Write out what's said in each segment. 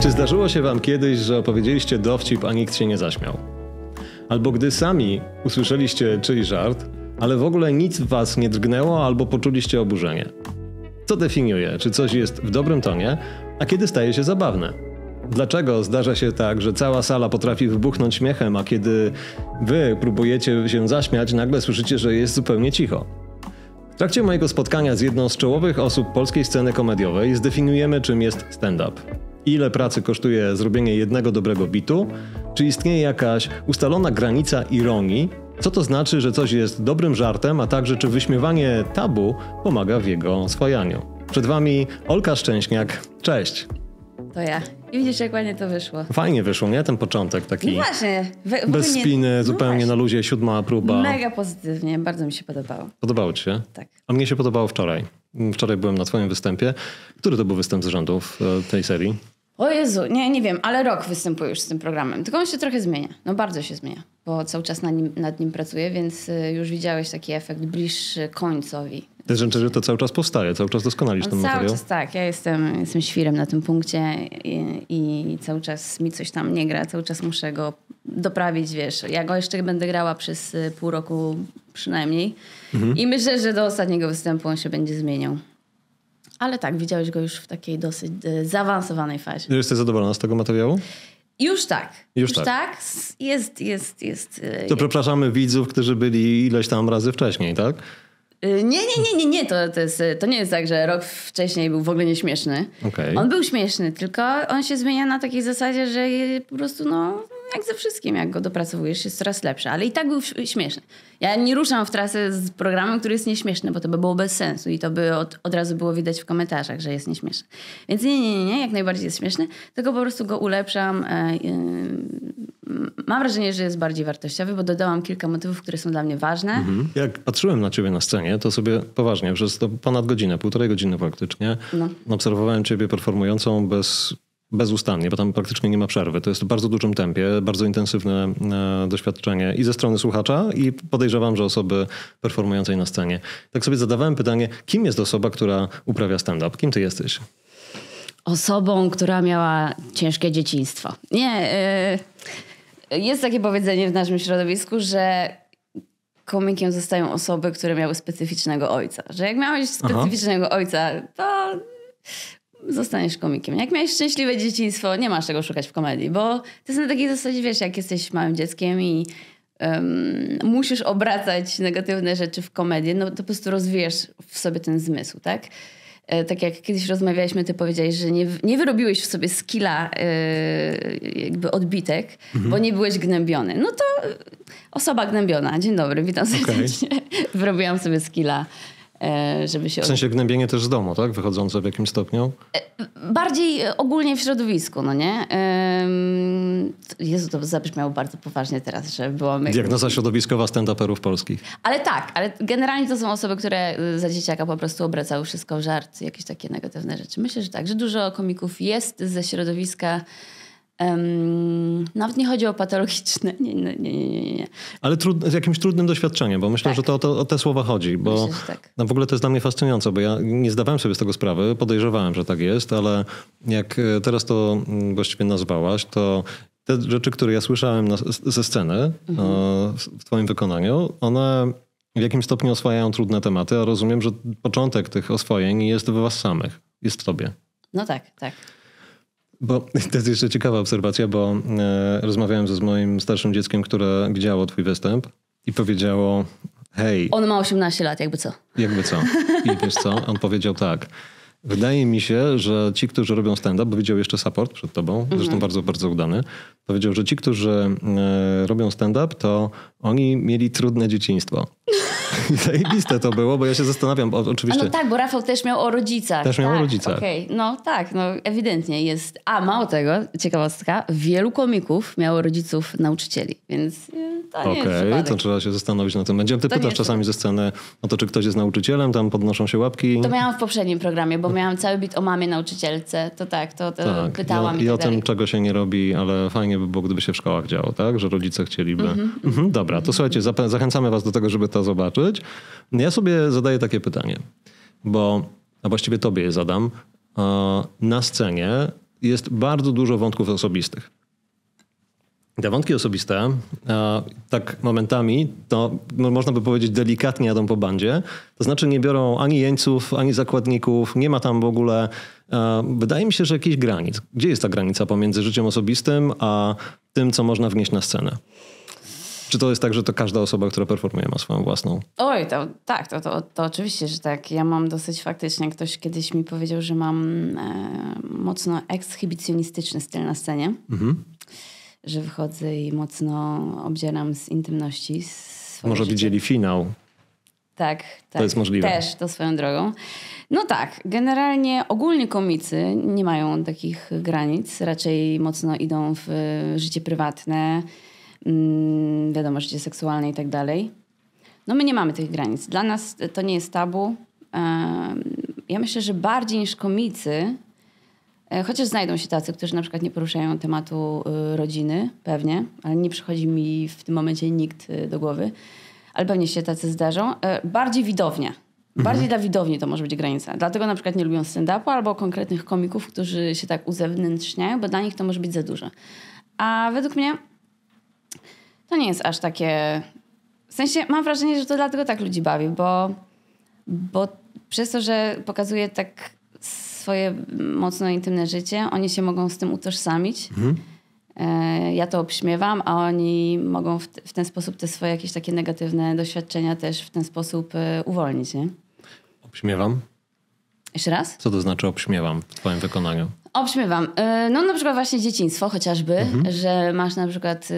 Czy zdarzyło się wam kiedyś, że opowiedzieliście dowcip, a nikt się nie zaśmiał? Albo gdy sami usłyszeliście czyjś żart, ale w ogóle nic w was nie drgnęło albo poczuliście oburzenie? Co definiuje, czy coś jest w dobrym tonie, a kiedy staje się zabawne? Dlaczego zdarza się tak, że cała sala potrafi wybuchnąć śmiechem, a kiedy wy próbujecie się zaśmiać, nagle słyszycie, że jest zupełnie cicho? W trakcie mojego spotkania z jedną z czołowych osób polskiej sceny komediowej zdefiniujemy, czym jest stand-up. Ile pracy kosztuje zrobienie jednego dobrego bitu? Czy istnieje jakaś ustalona granica ironii? Co to znaczy, że coś jest dobrym żartem, a także czy wyśmiewanie tabu pomaga w jego oswajaniu? Przed wami Olka Szczęśniak. Cześć. To ja. I widzisz, jak ładnie to wyszło. Fajnie wyszło, nie? Ten początek taki. No właśnie. W, bez spiny, no zupełnie właśnie. na luzie, siódma próba. Mega pozytywnie, bardzo mi się podobało. Podobało ci się? Tak. A mnie się podobało wczoraj. Wczoraj byłem na twoim występie. Który to był występ z rządów e, tej serii? O Jezu, nie, nie wiem, ale rok występuję już z tym programem. Tylko on się trochę zmienia. No bardzo się zmienia, bo cały czas nad nim, nad nim pracuję, więc y, już widziałeś taki efekt bliższy końcowi. Jest rzeczy, że to cały czas powstaje, cały czas doskonalisz no, ten cały materiał. Cały czas tak, ja jestem, jestem świrem na tym punkcie i, i, cały czas mi coś tam nie gra, cały czas muszę go doprawić, wiesz. Ja go jeszcze będę grała przez y, pół roku przynajmniej mhm. i myślę, że do ostatniego występu on się będzie zmieniał. Ale tak, widziałeś go już w takiej dosyć e, zaawansowanej fazie. Jesteś zadowolona z tego materiału? Już tak. Już, Już tak. tak. Jest, jest, jest. E, to przepraszamy widzów, którzy byli ileś tam razy wcześniej, tak? E, nie, nie, nie, nie, nie. To, to, jest, to nie jest tak, że rok wcześniej był w ogóle nieśmieszny. Okay. On był śmieszny, tylko on się zmienia na takiej zasadzie, że po prostu no, jak ze wszystkim, jak go dopracowujesz, jest coraz lepszy. Ale i tak był śmieszny. Ja nie ruszam w trasę z programem, który jest nieśmieszny, bo to by było bez sensu i to by od, od razu było widać w komentarzach, że jest nieśmieszny. Więc nie, nie, nie, nie, jak najbardziej jest śmieszny, tylko po prostu go ulepszam. E, mam wrażenie, że jest bardziej wartościowy, bo dodałam kilka motywów, które są dla mnie ważne. Mhm. Jak patrzyłem na ciebie na scenie, to sobie poważnie, przez to ponad godzinę, półtorej godziny faktycznie, no. obserwowałem ciebie performującą bez bezustannie, bo tam praktycznie nie ma przerwy. To jest w bardzo dużym tempie, bardzo intensywne e, doświadczenie i ze strony słuchacza i podejrzewam, że osoby performującej na scenie. Tak sobie zadawałem pytanie, kim jest osoba, która uprawia stand-up? Kim ty jesteś? Osobą, która miała ciężkie dzieciństwo. Nie, y, jest takie powiedzenie w naszym środowisku, że komikiem zostają osoby, które miały specyficznego ojca. Że jak miałeś specyficznego Aha. ojca, to zostaniesz komikiem. Jak miałeś szczęśliwe dzieciństwo, nie masz czego szukać w komedii, bo to jest na takiej zasadzie, wiesz, jak jesteś małym dzieckiem i um, musisz obracać negatywne rzeczy w komedię, no to po prostu rozwijasz w sobie ten zmysł, tak? E, tak jak kiedyś rozmawialiśmy, ty powiedziałeś, że nie, nie wyrobiłeś w sobie skilla e, jakby odbitek, mhm. bo nie byłeś gnębiony. No to osoba gnębiona. Dzień dobry, witam serdecznie. Okay. Wyrobiłam sobie skilla żeby się... W sensie gnębienie też z domu, tak? Wychodzące w jakimś stopniu? E, bardziej ogólnie w środowisku, no nie? Jezu, to zabrzmiało bardzo poważnie teraz, że byłam... Diagnoza środowiskowa stand-uperów polskich. Ale tak, ale generalnie to są osoby, które za dzieciaka po prostu obracały wszystko w żart, jakieś takie negatywne rzeczy. Myślę, że tak, że dużo komików jest ze środowiska Um, nawet nie chodzi o patologiczne. Nie, nie, nie, nie. nie. Ale trud, z jakimś trudnym doświadczeniem, bo myślę, tak. że to, to o te słowa chodzi. Bo myślę, tak. no w ogóle to jest dla mnie fascynujące, bo ja nie zdawałem sobie z tego sprawy, podejrzewałem, że tak jest, ale jak e, teraz to mm, właściwie nazwałaś, to te rzeczy, które ja słyszałem na, ze sceny mhm. w twoim wykonaniu, one w jakimś stopniu oswajają trudne tematy, a rozumiem, że początek tych oswojeń jest w was samych, jest w tobie. No tak, tak. Bo to jest jeszcze ciekawa obserwacja, bo e, rozmawiałem ze z moim starszym dzieckiem, które widziało twój występ i powiedziało hej. On ma 18 lat, jakby co. Jakby co. I wiesz co? On powiedział tak. Wydaje mi się, że ci, którzy robią stand-up, bo widział jeszcze support przed tobą, mhm. zresztą bardzo, bardzo udany, powiedział, że ci, którzy e, robią stand-up, to oni mieli trudne dzieciństwo. I zajebiste to było, bo ja się zastanawiam, oczywiście... A no tak, bo Rafał też miał o rodzicach. Też miał tak, o rodzicach. Okej, okay. no tak, no ewidentnie jest. A mało tego, ciekawostka, wielu komików miało rodziców nauczycieli, więc e, to nie Okej, okay, to trzeba się zastanowić na tym. Będziemy ty to pytasz czasami ze sceny o to, czy ktoś jest nauczycielem, tam podnoszą się łapki. To miałam w poprzednim programie, bo miałam cały bit o mamie nauczycielce, to tak, to, to tak, pytałam i, i, i tak o tym, czego się nie robi, ale fajnie by było, gdyby się w szkołach działo, tak? Że rodzice chcieliby. Mm -hmm. dobra, to słuchajcie, zachęcamy was do tego, żeby to zobaczyć. Ja sobie zadaję takie pytanie, bo, a właściwie tobie je zadam. Na scenie jest bardzo dużo wątków osobistych. Te wątki osobiste, tak momentami, to no, można by powiedzieć delikatnie jadą po bandzie. To znaczy nie biorą ani jeńców, ani zakładników, nie ma tam w ogóle, wydaje mi się, że jakichś granic. Gdzie jest ta granica pomiędzy życiem osobistym, a tym, co można wnieść na scenę? Czy to jest tak, że to każda osoba, która performuje, ma swoją własną? Oj, to tak, to, to, to oczywiście, że tak. Ja mam dosyć faktycznie, ktoś kiedyś mi powiedział, że mam e, mocno ekshibicjonistyczny styl na scenie. Mhm. Że wychodzę i mocno obdzieram z intymności. Może życie. widzieli finał. Tak, tak. To jest możliwe. Też, to swoją drogą. No tak, generalnie ogólnie komicy nie mają takich granic. Raczej mocno idą w życie prywatne, wiadomo, życie seksualne i tak dalej. No my nie mamy tych granic. Dla nas to nie jest tabu. Ja myślę, że bardziej niż komicy, e, chociaż znajdą się tacy, którzy na przykład nie poruszają tematu y, rodziny, pewnie, ale nie przychodzi mi w tym momencie nikt y, do głowy, ale pewnie się tacy zdarzą. E, bardziej widownia. Bardziej mhm. dla widowni to może być granica. Dlatego na przykład nie lubią stand-upu albo konkretnych komików, którzy się tak uzewnętrzniają, bo dla nich to może być za dużo. A według mnie to nie jest aż takie. W sensie mam wrażenie, że to dlatego tak ludzi bawi, bo, bo przez to, że pokazuje tak swoje mocno intymne życie, oni się mogą z tym utożsamić. Mhm. E, ja to obśmiewam, a oni mogą w, w, ten sposób te swoje jakieś takie negatywne doświadczenia też w ten sposób e, uwolnić. Nie? Obśmiewam? Jeszcze raz? Co to znaczy obśmiewam w twoim wykonaniu? Obśmiewam. Y, no na przykład właśnie dzieciństwo chociażby, mhm. że masz na przykład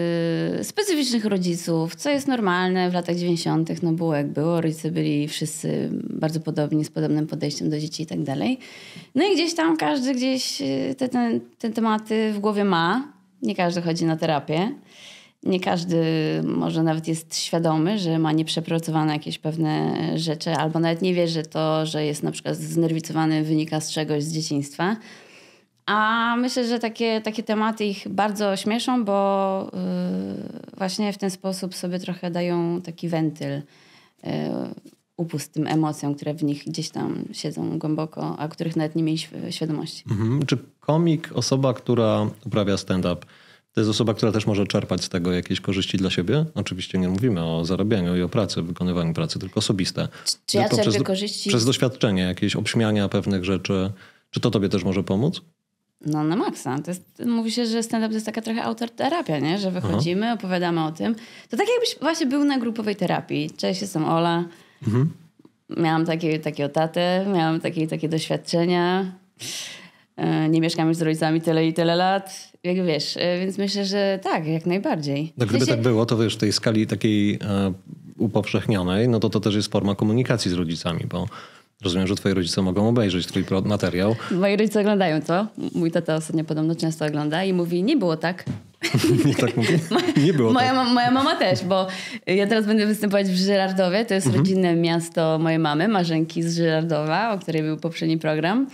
y, specyficznych rodziców, co jest normalne w latach 90. No było jak było, rodzice byli wszyscy bardzo podobni, z podobnym podejściem do dzieci i tak dalej. No i gdzieś tam każdy gdzieś y, te, te, te tematy w głowie ma. Nie każdy chodzi na terapię. Nie każdy może nawet jest świadomy, że ma nieprzepracowane jakieś pewne rzeczy, albo nawet nie wie, że to, że jest na przykład znerwicowany wynika z czegoś z dzieciństwa. A myślę, że takie, takie tematy ich bardzo śmieszą, bo yy, właśnie w ten sposób sobie trochę dają taki wentyl, yy, upust tym emocjom, które w nich gdzieś tam siedzą głęboko, a których nawet nie mieli świadomości. Mhm. Czy komik, osoba, która uprawia stand-up, to jest osoba, która też może czerpać z tego jakieś korzyści dla siebie? Oczywiście nie mówimy o zarabianiu i o pracy, wykonywaniu pracy, tylko osobiste. Czy ja czerpię przez, korzyści? Przez doświadczenie, jakieś obśmiania pewnych rzeczy. Czy to tobie też może pomóc? No na maksa. To jest, mówi się, że stand-up to jest taka trochę autoterapia, nie? Że wychodzimy, Aha. opowiadamy o tym. To tak jakbyś właśnie był na grupowej terapii. Cześć, jestem Ola. Mhm. Miałam takie, takiego tatę, miałam takie, takie doświadczenia. E, nie mieszkam już z rodzicami tyle i tyle lat. Jak wiesz, e, więc myślę, że tak, jak najbardziej. No, gdyby sensie... tak było, to wiesz, w tej skali takiej e, upowszechnionej, no to to też jest forma komunikacji z rodzicami, bo Rozumiem, że twoi rodzice mogą obejrzeć twój materiał. Moi rodzice oglądają to. Mój tata ostatnio podobno często ogląda i mówi, nie było tak. nie tak mówi? Nie było moja, tak. moja mama też, bo ja teraz będę występować w Żyrardowie. To jest mhm. rodzinne miasto mojej mamy, Marzenki z Żyrardowa, o której był poprzedni program.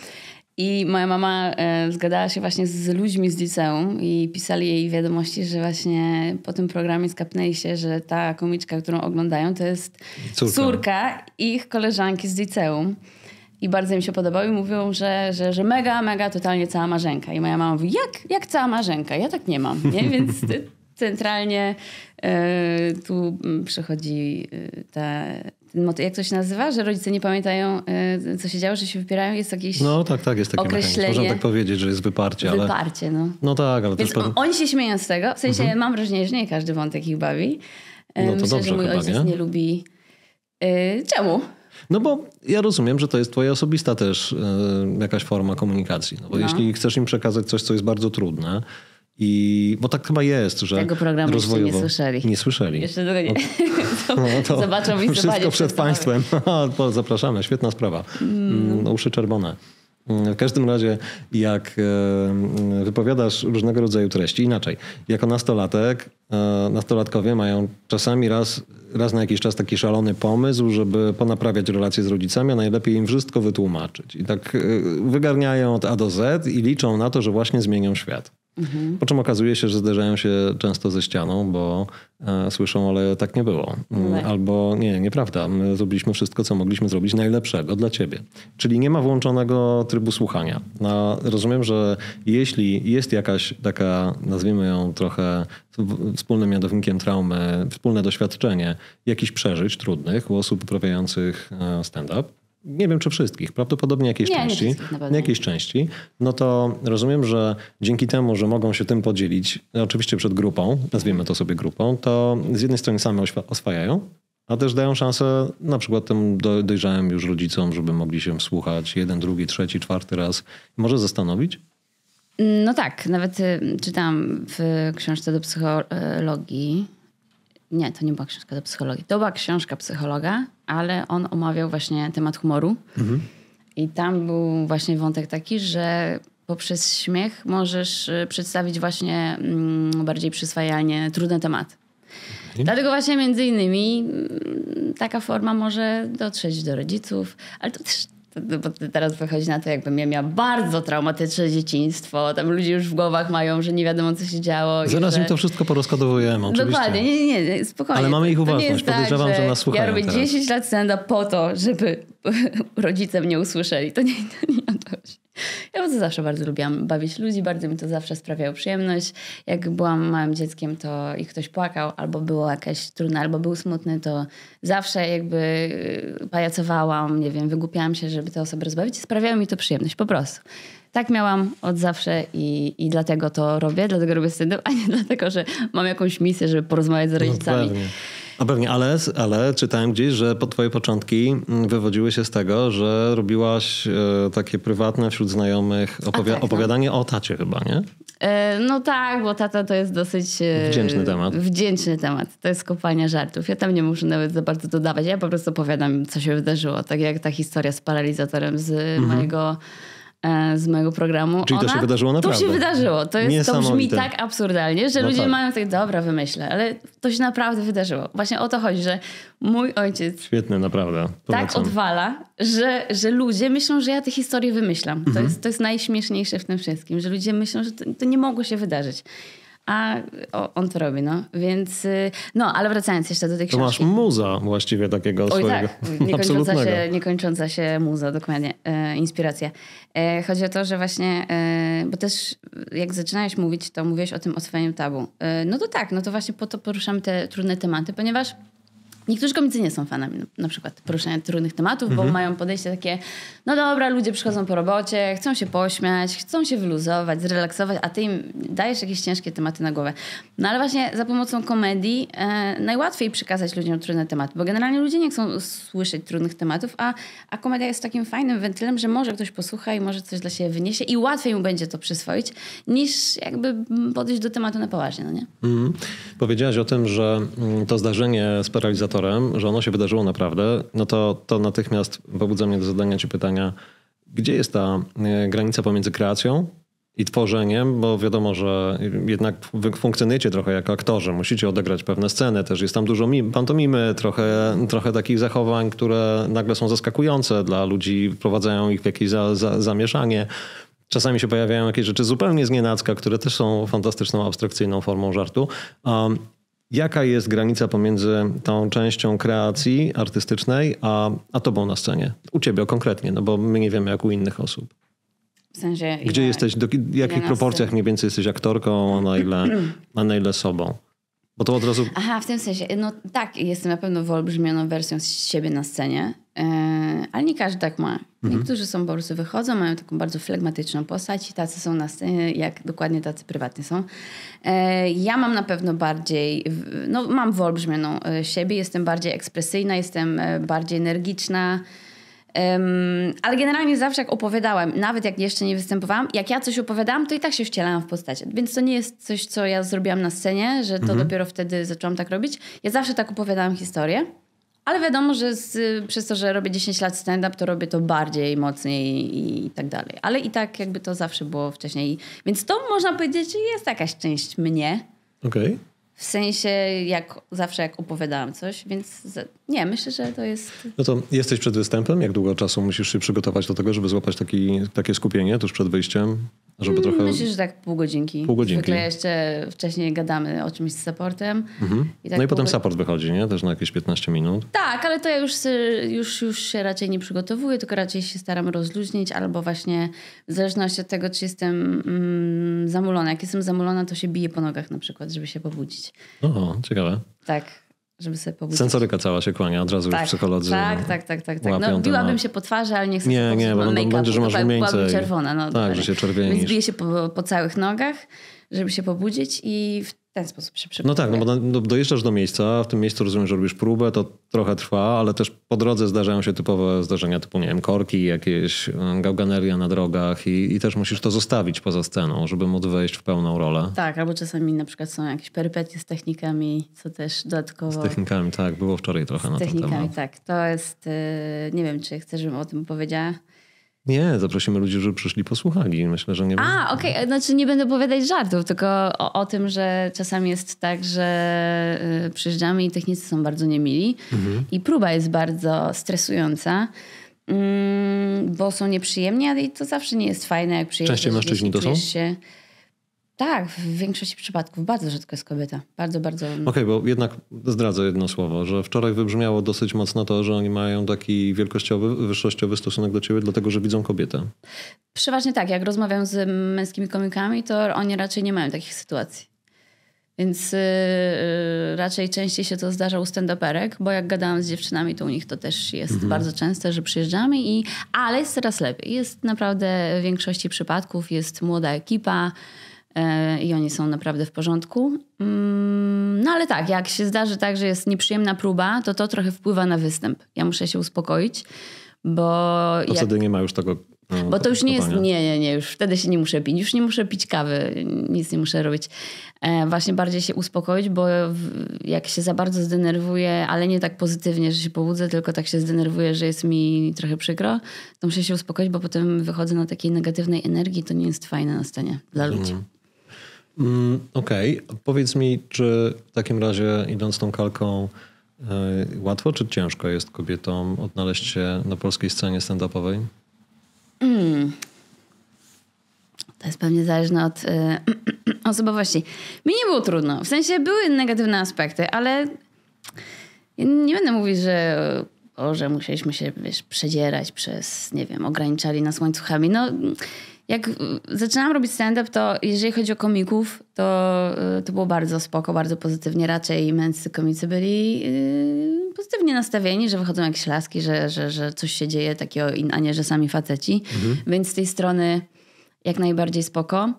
I moja mama e, zgadała się właśnie z ludźmi z liceum i pisali jej wiadomości, że właśnie po tym programie skapnęli się, że ta komiczka, którą oglądają, to jest córka, córka ich koleżanki z liceum. I bardzo im się podobało i mówią, że, że, że mega, mega, totalnie cała marzenka. I moja mama mówi, jak, jak cała marzenka? Ja tak nie mam, nie? Więc centralnie y, tu przychodzi y, ta, jak to się nazywa, że rodzice nie pamiętają, y, co się działo, że się wypierają, jest jakieś No tak, tak, jest takie określenie. Można tak powiedzieć, że jest wyparcie. Ale... Wyparcie, no. No tak, ale Więc też... Oni się śmieją z tego, w sensie mhm. mam wrażenie, że nie każdy wątek ich bawi. No to Myślę, dobrze że mój chyba, ojciec nie? nie lubi... Czemu? No bo ja rozumiem, że to jest twoja osobista też jakaś forma komunikacji. No bo no. jeśli chcesz im przekazać coś, co jest bardzo trudne, i, bo tak chyba jest, że Tego programu rozwojowo... nie słyszeli. Nie słyszeli. Jeszcze tego nie. No, no Zobaczą w Wszystko przed państwem. Zapraszamy, świetna sprawa. Mm. Uszy czerwone. Mm, w każdym razie, jak wypowiadasz różnego rodzaju treści, inaczej, jako nastolatek, e, nastolatkowie mają czasami raz, raz na jakiś czas taki szalony pomysł, żeby ponaprawiać relacje z rodzicami, a najlepiej im wszystko wytłumaczyć. I tak e, wygarniają od A do Z i liczą na to, że właśnie zmienią świat. Mhm. Po czym okazuje się, że zderzają się często ze ścianą, bo e, słyszą, ale tak nie było. Mm, albo nie, nieprawda. My zrobiliśmy wszystko, co mogliśmy zrobić najlepszego dla ciebie. Czyli nie ma włączonego trybu słuchania. No, rozumiem, że jeśli jest jakaś taka, nazwijmy ją trochę wspólnym mianownikiem traumy, wspólne doświadczenie jakichś przeżyć trudnych u osób uprawiających e, stand-up, nie wiem czy wszystkich, prawdopodobnie jakiejś nie, części, nie jakiejś części, no to rozumiem, że dzięki temu, że mogą się tym podzielić, oczywiście przed grupą, nazwijmy to sobie grupą, to z jednej strony same oswajają, a też dają szansę na przykład tym dojrzałym już rodzicom, żeby mogli się wsłuchać jeden, drugi, trzeci, czwarty raz. Może zastanowić? No tak, nawet y, czytam w książce do psychologii nie, to nie była książka do psychologii. To była książka psychologa, ale on omawiał właśnie temat humoru. Mhm. I tam był właśnie wątek taki, że poprzez śmiech możesz y, przedstawić właśnie mm, bardziej przyswajalnie trudne tematy. Mhm. Dlatego właśnie między innymi mm, taka forma może dotrzeć do rodziców, ale to też bo teraz wychodzi na to, jakbym ja miała bardzo traumatyczne dzieciństwo. Tam ludzie już w głowach mają, że nie wiadomo, co się działo. Zaraz że... im to wszystko porozkodowujemy, oczywiście. Dokładnie, nie, nie, nie, spokojnie. Ale mamy ich uważność, podejrzewam, tak, że, że nas słuchają Ja robię teraz. 10 lat stand po to, żeby rodzice mnie usłyszeli. To nie, to nie o to Ja to zawsze bardzo lubiłam bawić ludzi, bardzo mi to zawsze sprawiało przyjemność. Jak byłam małym dzieckiem, to i ktoś płakał, albo było jakieś trudne, albo był smutny, to zawsze jakby y, pajacowałam, nie wiem, wygłupiałam się, żeby te osoby rozbawić i sprawiało mi to przyjemność, po prostu. Tak miałam od zawsze i, i dlatego to robię, dlatego robię stand a nie dlatego, że mam jakąś misję, żeby porozmawiać z no rodzicami. No a pewnie, ale, ale czytałem gdzieś, że po twoje początki mm, wywodziły się z tego, że robiłaś e, takie prywatne wśród znajomych opowi- tak, no. opowiadanie no. o tacie chyba, nie? E, no tak, bo tata to jest dosyć... E, wdzięczny temat. Wdzięczny temat. To jest kopalnia żartów. Ja tam nie muszę nawet za bardzo dodawać. Ja po prostu opowiadam, co się wydarzyło. Tak jak ta historia z paralizatorem z mhm. mojego z mojego programu. Czyli Ona, to się wydarzyło naprawdę? To się wydarzyło. To, jest, to brzmi tak absurdalnie, że no ludzie tak. mają tak, dobra, wymyślę, ale to się naprawdę wydarzyło. Właśnie o to chodzi, że mój ojciec... Świetny, naprawdę. Tak odwala, że, że ludzie myślą, że ja te historie wymyślam. Mhm. To, jest, to jest najśmieszniejsze w tym wszystkim, że ludzie myślą, że to, to nie mogło się wydarzyć a on to robi, no. Więc, y, no, ale wracając jeszcze do tej książki. To masz muza właściwie takiego Oj, swojego. tak, niekończąca się, niekończąca się muza, dokładnie, e, inspiracja. E, chodzi o to, że właśnie, e, bo też jak zaczynałeś mówić, to mówiłeś o tym oswojeniu tabu. E, no to tak, no to właśnie po to poruszamy te trudne tematy, ponieważ Niektórzy komicy nie są fanami na przykład poruszania trudnych tematów, mhm. bo mają podejście takie, no dobra, ludzie przychodzą po robocie, chcą się pośmiać, chcą się wyluzować, zrelaksować, a ty im dajesz jakieś ciężkie tematy na głowę. No ale właśnie za pomocą komedii e, najłatwiej przekazać ludziom trudne tematy, bo generalnie ludzie nie chcą słyszeć trudnych tematów, a, a komedia jest takim fajnym wentylem, że może ktoś posłucha i może coś dla siebie wyniesie i łatwiej mu będzie to przyswoić, niż jakby podejść do tematu na poważnie, no nie? Mhm. Powiedziałaś o tym, że mm, to zdarzenie z paralizatorem że ono się wydarzyło naprawdę, no to, to natychmiast pobudza mnie do zadania ci pytania, gdzie jest ta e, granica pomiędzy kreacją i tworzeniem, bo wiadomo, że jednak wy funkcjonujecie trochę jako aktorzy, musicie odegrać pewne sceny, też jest tam dużo pantomimy, trochę, trochę takich zachowań, które nagle są zaskakujące dla ludzi, wprowadzają ich w jakieś za, za, zamieszanie. Czasami się pojawiają jakieś rzeczy zupełnie znienacka, które też są fantastyczną, abstrakcyjną formą żartu. Um, Jaka jest granica pomiędzy tą częścią kreacji artystycznej, a, a tobą na scenie? U ciebie konkretnie, no bo my nie wiemy jak u innych osób. W sensie. Gdzie ile, jesteś, do jakich proporcjach mniej więcej jesteś aktorką, a na ile, a na ile sobą? Bo to od razu... Aha, w tym sensie. No tak, jestem na pewno wyolbrzymioną wersją z siebie na scenie, ale nie każdy tak ma. Mhm. Niektórzy są po prostu wychodzą, mają taką bardzo flegmatyczną postać i tacy są na scenie, jak dokładnie tacy prywatnie są. Yy, ja mam na pewno bardziej, no mam wyolbrzymioną e, siebie, jestem bardziej ekspresyjna, jestem bardziej energiczna, Um, ale generalnie zawsze jak opowiadałam, nawet jak jeszcze nie występowałam, jak ja coś opowiadałam, to i tak się wcielałam w postaci. Więc to nie jest coś, co ja zrobiłam na scenie, że to mhm. dopiero wtedy zaczęłam tak robić. Ja zawsze tak opowiadałam historię. Ale wiadomo, że z, przez to, że robię 10 lat stand-up, to robię to bardziej, mocniej i, tak dalej. Ale i tak jakby to zawsze było wcześniej. Więc to można powiedzieć, jest jakaś część mnie. Okej. Okay. W sensie, jak zawsze jak opowiadałam coś, więc nie, myślę, że to jest... No to jesteś przed występem? Jak długo czasu musisz się przygotować do tego, żeby złapać taki, takie skupienie tuż przed wyjściem? Żeby trochę... Myślę, że tak pół godzinki. Pół godzinki. Zwykle jeszcze wcześniej gadamy o czymś z supportem. Mhm. I tak no i potem go- support wychodzi, nie? Też na jakieś 15 minut. Tak, ale to ja już, już, już się raczej nie przygotowuję, tylko raczej się staram rozluźnić, albo właśnie w zależności od tego, czy jestem mm, zamulona. Jak jestem zamulona, to się biję po nogach na przykład, żeby się pobudzić. O, ciekawe. Tak, żeby sobie pobudzić. Sensoryka cała się kłania, od razu już tak, psycholodzy. Tak, tak, tak, tak. tak. No, biłabym się po twarzy, ale nie chcę Nie, nie, bo make-upu, będzie, że masz rumieńce i- czerwona. No, Tak, dokładnie. że się czerwienisz. Więc biję się po, po całych nogach, żeby się pobudzić i w ten sposób się No przygotowuję. tak, no bo do- dojeżdżasz do miejsca, w tym miejscu rozumiem, że robisz próbę, to trochę trwa, ale też po drodze zdarzają się typowe zdarzenia typu, nie wiem, korki, jakieś gałganeria na drogach i, i też musisz to zostawić poza sceną, żeby móc wejść w pełną rolę. Tak, albo czasami na przykład są jakieś perypetie z technikami, co też dodatkowo... Z technikami, tak, było wczoraj trochę na Z ten technikami, temat. tak. To jest... y, Nie wiem, czy chcesz, żebym o tym powiedziała. Nie, zaprosimy ludzi, żeby przyszli, posłuchali. Myślę, że nie A, okej, znaczy nie będę opowiadać żartów, tylko o, o tym, że czasami jest tak, że y, przyjeżdżamy i technicy są bardzo niemili Mhm. i próba jest bardzo stresująca, mm, bo są nieprzyjemni, ale i to zawsze nie jest fajne, jak przyjeżdżasz. Częściej mężczyźni to są? Się... Tak, w większości przypadków bardzo rzadko jest kobieta. Bardzo, bardzo... Okej, bo jednak zdradzę jedno słowo, że wczoraj wybrzmiało dosyć mocno to, że oni mają taki wielkościowy, wyższościowy stosunek do ciebie, dlatego że widzą kobietę. Przeważnie tak, jak rozmawiam z męskimi komikami, to oni raczej nie mają takich sytuacji. Więc yy, raczej częściej się to zdarza u stand-uperek, bo jak gadałam z dziewczynami, to u nich to też jest bardzo częste, że przyjeżdżamy i... Ale jest coraz lepiej. Jest naprawdę w większości przypadków, jest młoda ekipa i oni są naprawdę w porządku. Mm, no ale tak, jak się zdarzy tak, że jest nieprzyjemna próba, to to trochę wpływa na występ. Ja muszę się uspokoić, bo... To jak... wtedy nie ma już tego e, Bo to już nie jest, nie, nie, nie, już wtedy się nie muszę pić, już nie muszę pić kawy, nic nie muszę robić. E, właśnie bardziej się uspokoić, bo jak się za bardzo zdenerwuję, ale nie tak pozytywnie, że się pobudzę, tylko tak się zdenerwuję, że jest mi trochę przykro, to muszę się uspokoić, bo potem wychodzę na takiej negatywnej energii, to nie jest fajne na scenie dla ludzi. Mm, Okej, powiedz mi, czy w takim razie idąc tą kalką e, łatwo czy ciężko jest kobietom odnaleźć się na polskiej scenie stand-upowej? To jest pewnie zależne od y, osobowości. Mi nie było trudno. W sensie były negatywne aspekty, ale nie będę mówić, że, o, że musieliśmy się wiesz, przedzierać przez, nie wiem, ograniczali nas łańcuchami. No, jak y, zaczynałam robić stand-up, to jeżeli chodzi o komików, to, y, to było bardzo spoko, bardzo pozytywnie. Raczej męscy komicy byli y, pozytywnie nastawieni, że wychodzą jakieś laski, że, że, że coś się dzieje takiego, a nie, że sami faceci. Więc z tej strony jak najbardziej spoko.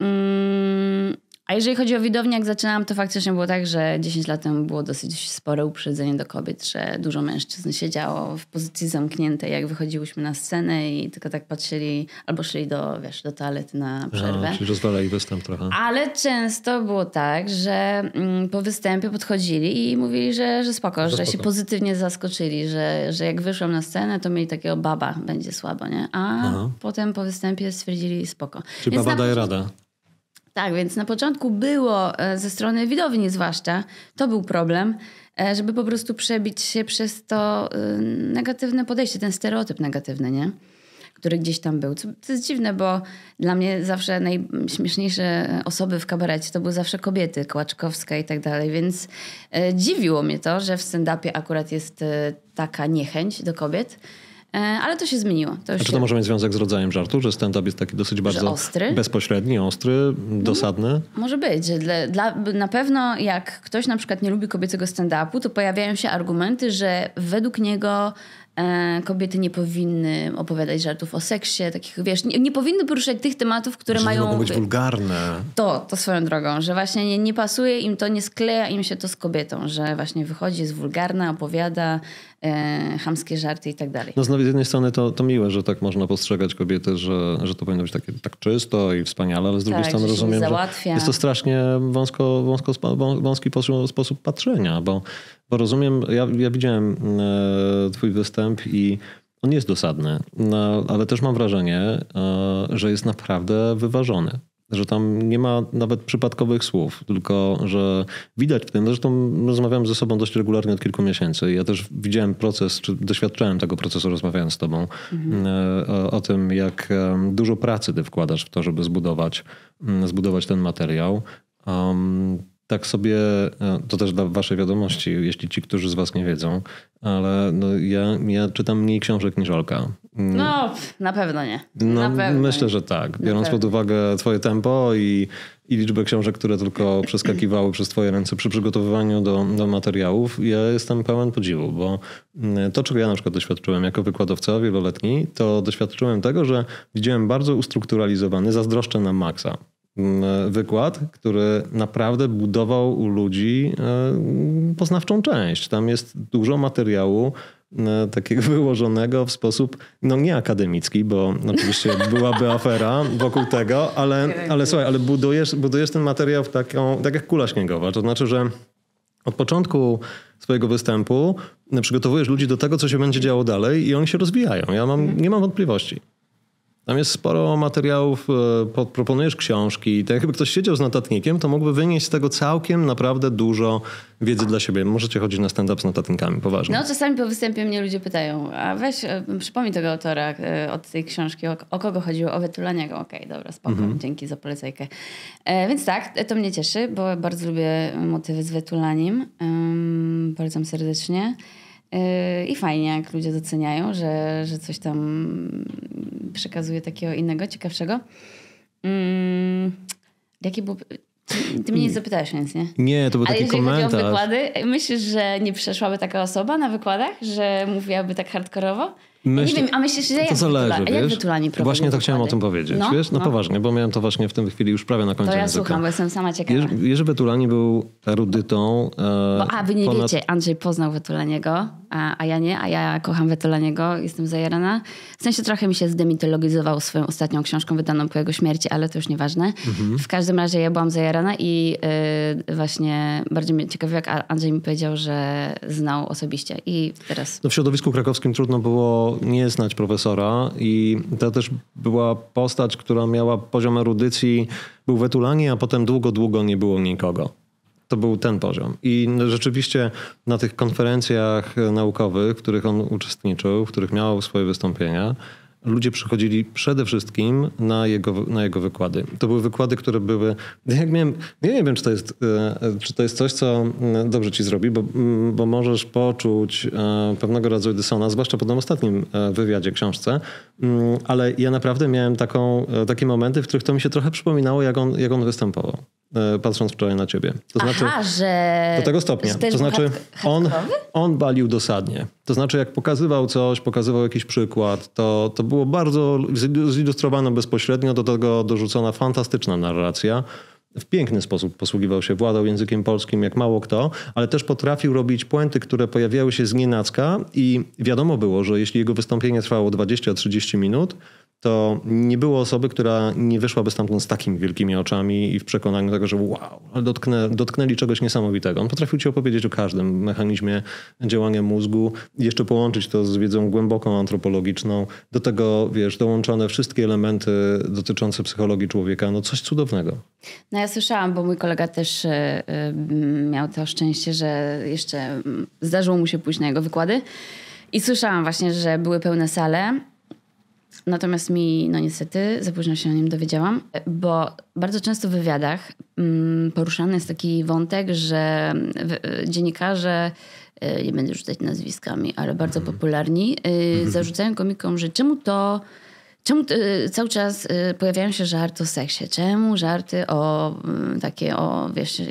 Mm, a jeżeli chodzi o widownię, jak zaczynałam, to faktycznie było tak, że 10 lat temu było dosyć spore uprzedzenie do kobiet, że dużo mężczyzn siedziało w pozycji zamkniętej, jak wychodziłyśmy na scenę i tylko tak patrzyli, albo szli do, wiesz, do toalety na przerwę. A, czyli rozwalali występ trochę. Ale często było tak, że mm, po występie podchodzili i mówili, że, że spoko, że, Że się spoko. pozytywnie zaskoczyli, że, że jak wyszłam na scenę, to mieli takiego baba, będzie słabo, nie? A Aha. potem po występie stwierdzili spoko. Czy Więc baba daje radę? Tak, więc na początku było e, ze strony widowni zwłaszcza, to był problem, e, żeby po prostu przebić się przez to e, negatywne podejście, ten stereotyp negatywny, nie? Który gdzieś tam był. Co, jest dziwne, bo dla mnie zawsze najśmieszniejsze osoby w kabarecie to były zawsze kobiety, Kołaczkowska i tak dalej, więc dziwiło mnie to, że w stand-upie akurat jest taka niechęć do kobiet, ale to się zmieniło. To A czy się... to może mieć związek z rodzajem żartu, że stand-up jest taki dosyć bardzo ostry? bezpośredni, ostry, dosadny? Może być. Dla, dla, na pewno jak ktoś na przykład nie lubi kobiecego stand-upu, to pojawiają się argumenty, że według niego e, kobiety nie powinny opowiadać żartów o seksie, takich, wiesz, nie, nie powinny poruszać tych tematów, które Że mają... mogą być wulgarne. To, to swoją drogą, że właśnie nie, nie pasuje im to, nie skleja im się to z kobietą, że właśnie wychodzi, jest wulgarna, opowiada e, chamskie żarty i tak dalej. No z jednej strony to, to miłe, że tak można postrzegać kobiety, że, że to powinno być takie, tak czysto i wspaniale, ale z drugiej Tak, strony rozumiem, że jest to strasznie wąsko, wąsko, wąski sposób, sposób patrzenia, bo, bo rozumiem, ja, ja widziałem e, twój występ i on jest dosadny, no, ale też mam wrażenie, e, że jest naprawdę wyważony. Że tam nie ma nawet przypadkowych słów, tylko że widać w tym, zresztą rozmawiam ze sobą dość regularnie od kilku miesięcy. Ja też widziałem proces, czy doświadczałem tego procesu rozmawiając z tobą, mhm. o, o, tym, jak dużo pracy ty wkładasz w to, żeby zbudować, mm, zbudować ten materiał. Um, tak sobie, e, to też dla waszej wiadomości, jeśli ci, którzy z was nie wiedzą, ale no ja, ja czytam mniej książek niż Olka. Mm. No, na pewno nie. No, pewno myślę, nie. że tak. Biorąc pod uwagę twoje tempo i, i liczbę książek, które tylko przeskakiwały przez twoje ręce przy przygotowywaniu do, do materiałów, ja jestem pełen podziwu, bo mm, to, czego ja na przykład doświadczyłem jako wykładowca wieloletni, to doświadczyłem tego, że widziałem bardzo ustrukturalizowany, zazdroszczę na maksa wykład, który naprawdę budował u ludzi e, poznawczą część. Tam jest dużo materiału takiego wyłożonego w sposób no nie akademicki, bo oczywiście byłaby afera wokół tego, ale, ale słuchaj, ale budujesz, budujesz ten materiał w taką, tak jak kula śniegowa. To znaczy, że od początku swojego występu przygotowujesz ludzi do tego, co się będzie działo dalej i oni się rozwijają. Ja mam, nie mam wątpliwości. Tam jest sporo materiałów, e, proponujesz książki. Tak jakby ktoś siedział z notatnikiem, to mógłby wynieść z tego całkiem naprawdę dużo wiedzy dla siebie. Możecie chodzić na stand-up z notatnikami, poważnie. No czasami po występie mnie ludzie pytają, a weź e, przypomnij tego autora e, od tej książki, o, o kogo chodziło? O Wetulaniego. Okej, okay, dobra, spoko, mhm. dzięki za polecajkę. E, więc tak, to mnie cieszy, bo bardzo lubię motywy z Wetulaniem. Um, polecam serdecznie. I fajnie, jak ludzie doceniają, że, że coś tam przekazuje takiego innego, ciekawszego. Mm, jaki był... Ty mnie nie zapytałeś więc, nie? Nie, to był Ale taki komentarz. Jeżeli chodzi o wykłady, myślisz, że nie przeszłaby taka osoba na wykładach, że mówiłaby tak hardkorowo? Myśl, nie wiem, a myślisz, że to jak, zależy, wytula, wiesz? jak wytulani Właśnie to chciałem o tym powiedzieć, no, wiesz? No, no, poważnie, bo miałem to właśnie w tej chwili już prawie na końcu To ja języka. słucham, bo jestem sama ciekawa. Jerzy, Jerzy Betulani był erudytą. E, bo, a, wy nie ponad... wiecie, Andrzej poznał Wetulaniego, a, a ja nie, a ja kocham Wetulaniego, jestem zajarana. W sensie trochę mi się zdemitologizował swoją ostatnią książką wydaną po jego śmierci, ale to już nieważne. Mhm. W każdym razie ja byłam zajarana i y, właśnie bardziej mnie ciekawi, jak Andrzej mi powiedział, że znał osobiście i teraz... No w środowisku krakowskim trudno było nie znać profesora i to też była postać, która miała poziom erudycji, był Wetulani, a potem długo, długo nie było nikogo. To był ten poziom. I rzeczywiście na tych konferencjach naukowych, w których on uczestniczył, w których miał swoje wystąpienia, ludzie przychodzili przede wszystkim na jego, na jego wykłady. To były wykłady, które były. Jak miałem, ja nie wiem, czy to, jest, e, czy to jest coś, co mm, dobrze ci zrobi, bo, mm, bo możesz poczuć e, pewnego rodzaju dysonans, zwłaszcza po tym ostatnim e, wywiadzie, książce. Mm, ale ja naprawdę miałem taką, takie momenty, w których to mi się trochę przypominało, jak on, jak on występował. E, patrząc wczoraj na ciebie. To znaczy, Aha, że... Do tego stopnia. To znaczy, on, on balił dosadnie. To znaczy, jak pokazywał coś, pokazywał jakiś przykład, to, to było bardzo zilustrowane bezpośrednio, do tego dorzucona fantastyczna narracja. W piękny sposób posługiwał się, władał językiem polskim jak mało kto, ale też potrafił robić puenty, które pojawiały się z nienacka i wiadomo było, że jeśli jego wystąpienie trwało 20-30 minut, to nie było osoby, która nie wyszłaby stamtąd z takimi wielkimi oczami i w przekonaniu tego, że wow, dotknę, dotknęli czegoś niesamowitego. On potrafił ci opowiedzieć o każdym mechanizmie działania mózgu jeszcze połączyć to z wiedzą głęboką antropologiczną. Do tego, wiesz, dołączone wszystkie elementy dotyczące psychologii człowieka. No coś cudownego. No ja słyszałam, bo mój kolega też y, miał to szczęście, że jeszcze zdarzyło mu się pójść na jego wykłady. I słyszałam właśnie, że były pełne sale Natomiast mi, no niestety, za późno się o nim dowiedziałam, bo bardzo często w wywiadach mm, poruszany jest taki wątek, że dziennikarze, e, nie będę rzucać nazwiskami, ale bardzo mhm. popularni, mhm. zarzucają komikom, że czemu to Czemu cały czas pojawiają się żarty o seksie? Czemu żarty o mm, takie, o wiesz,